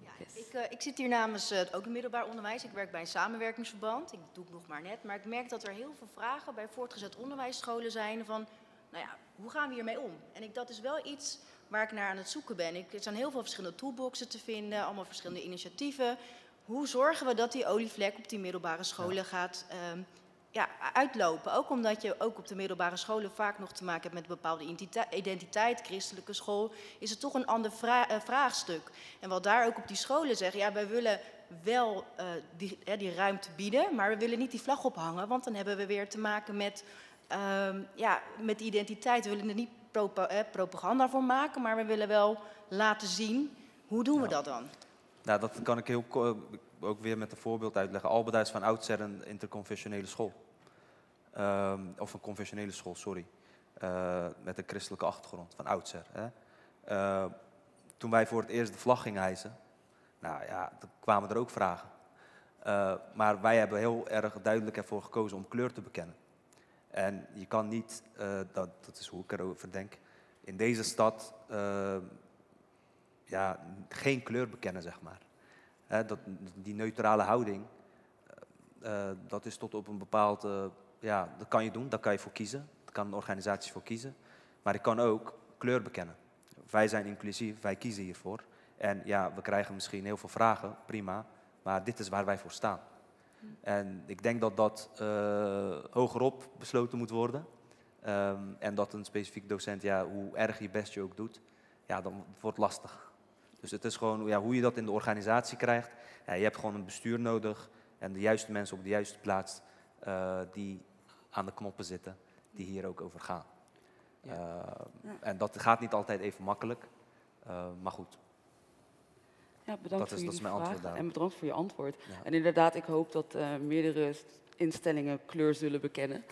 ja ik, uh, ik, zit hier namens uh, het ook middelbaar onderwijs. Ik werk bij een samenwerkingsverband. Ik doe het nog maar net. Maar ik merk dat er heel veel vragen bij voortgezet onderwijsscholen zijn van... Nou ja, hoe gaan we hiermee om? En ik, dat is wel iets waar ik naar aan het zoeken ben. Ik, er zijn heel veel verschillende toolboxen te vinden, allemaal verschillende initiatieven. Hoe zorgen we dat die olievlek op die middelbare scholen gaat um, ja, uitlopen? Ook omdat je ook op de middelbare scholen vaak nog te maken hebt met een bepaalde identiteit, christelijke school, is het toch een ander vra uh, vraagstuk. En wat daar ook op die scholen zeggen, ja, wij willen wel uh, die, die ruimte bieden, maar we willen niet die vlag ophangen, want dan hebben we weer te maken met, um, ja, met identiteit. We willen er niet propaganda voor maken, maar we willen wel laten zien. Hoe doen we dat dan? Nou, dat kan ik heel, ook weer met een voorbeeld uitleggen. Albeda is van oudsher een interconfessionele school. Um, of een conventionele school, sorry. Uh, met een christelijke achtergrond, van oudsher. Hè. Uh, toen wij voor het eerst de vlag gingen hijsen, nou ja, dan kwamen er ook vragen. Uh, maar wij hebben heel erg duidelijk ervoor gekozen om kleur te bekennen. En je kan niet, uh, dat, dat is hoe ik erover denk, in deze stad uh, ja, geen kleur bekennen, zeg maar. Hè, dat, die neutrale houding, uh, dat is tot op een bepaald, ja, dat kan je doen, daar kan je voor kiezen. Daar kan een organisatie voor kiezen. Maar ik kan ook kleur bekennen. Wij zijn inclusief, wij kiezen hiervoor. En ja, we krijgen misschien heel veel vragen, prima. Maar dit is waar wij voor staan. En ik denk dat dat uh, hogerop besloten moet worden. Um, en dat een specifiek docent, ja, hoe erg je best je ook doet, ja, dan wordt het lastig. Dus het is gewoon ja, hoe je dat in de organisatie krijgt. Ja, je hebt gewoon een bestuur nodig en de juiste mensen op de juiste plaats uh, die aan de knoppen zitten, die hier ook over gaan. Ja. Uh, ja. En dat gaat niet altijd even makkelijk, uh, maar goed. Ja, bedankt dat voor is, vraag en bedankt voor je antwoord. Ja. En inderdaad, ik hoop dat uh, meerdere instellingen kleur zullen bekennen.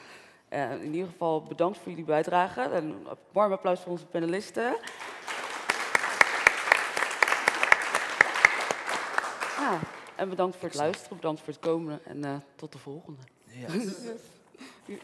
Uh, in ieder geval bedankt voor jullie bijdrage. En een warm applaus voor onze panelisten. Ja, en bedankt voor het luisteren, bedankt voor het komen en uh, tot de volgende. Yes. yes.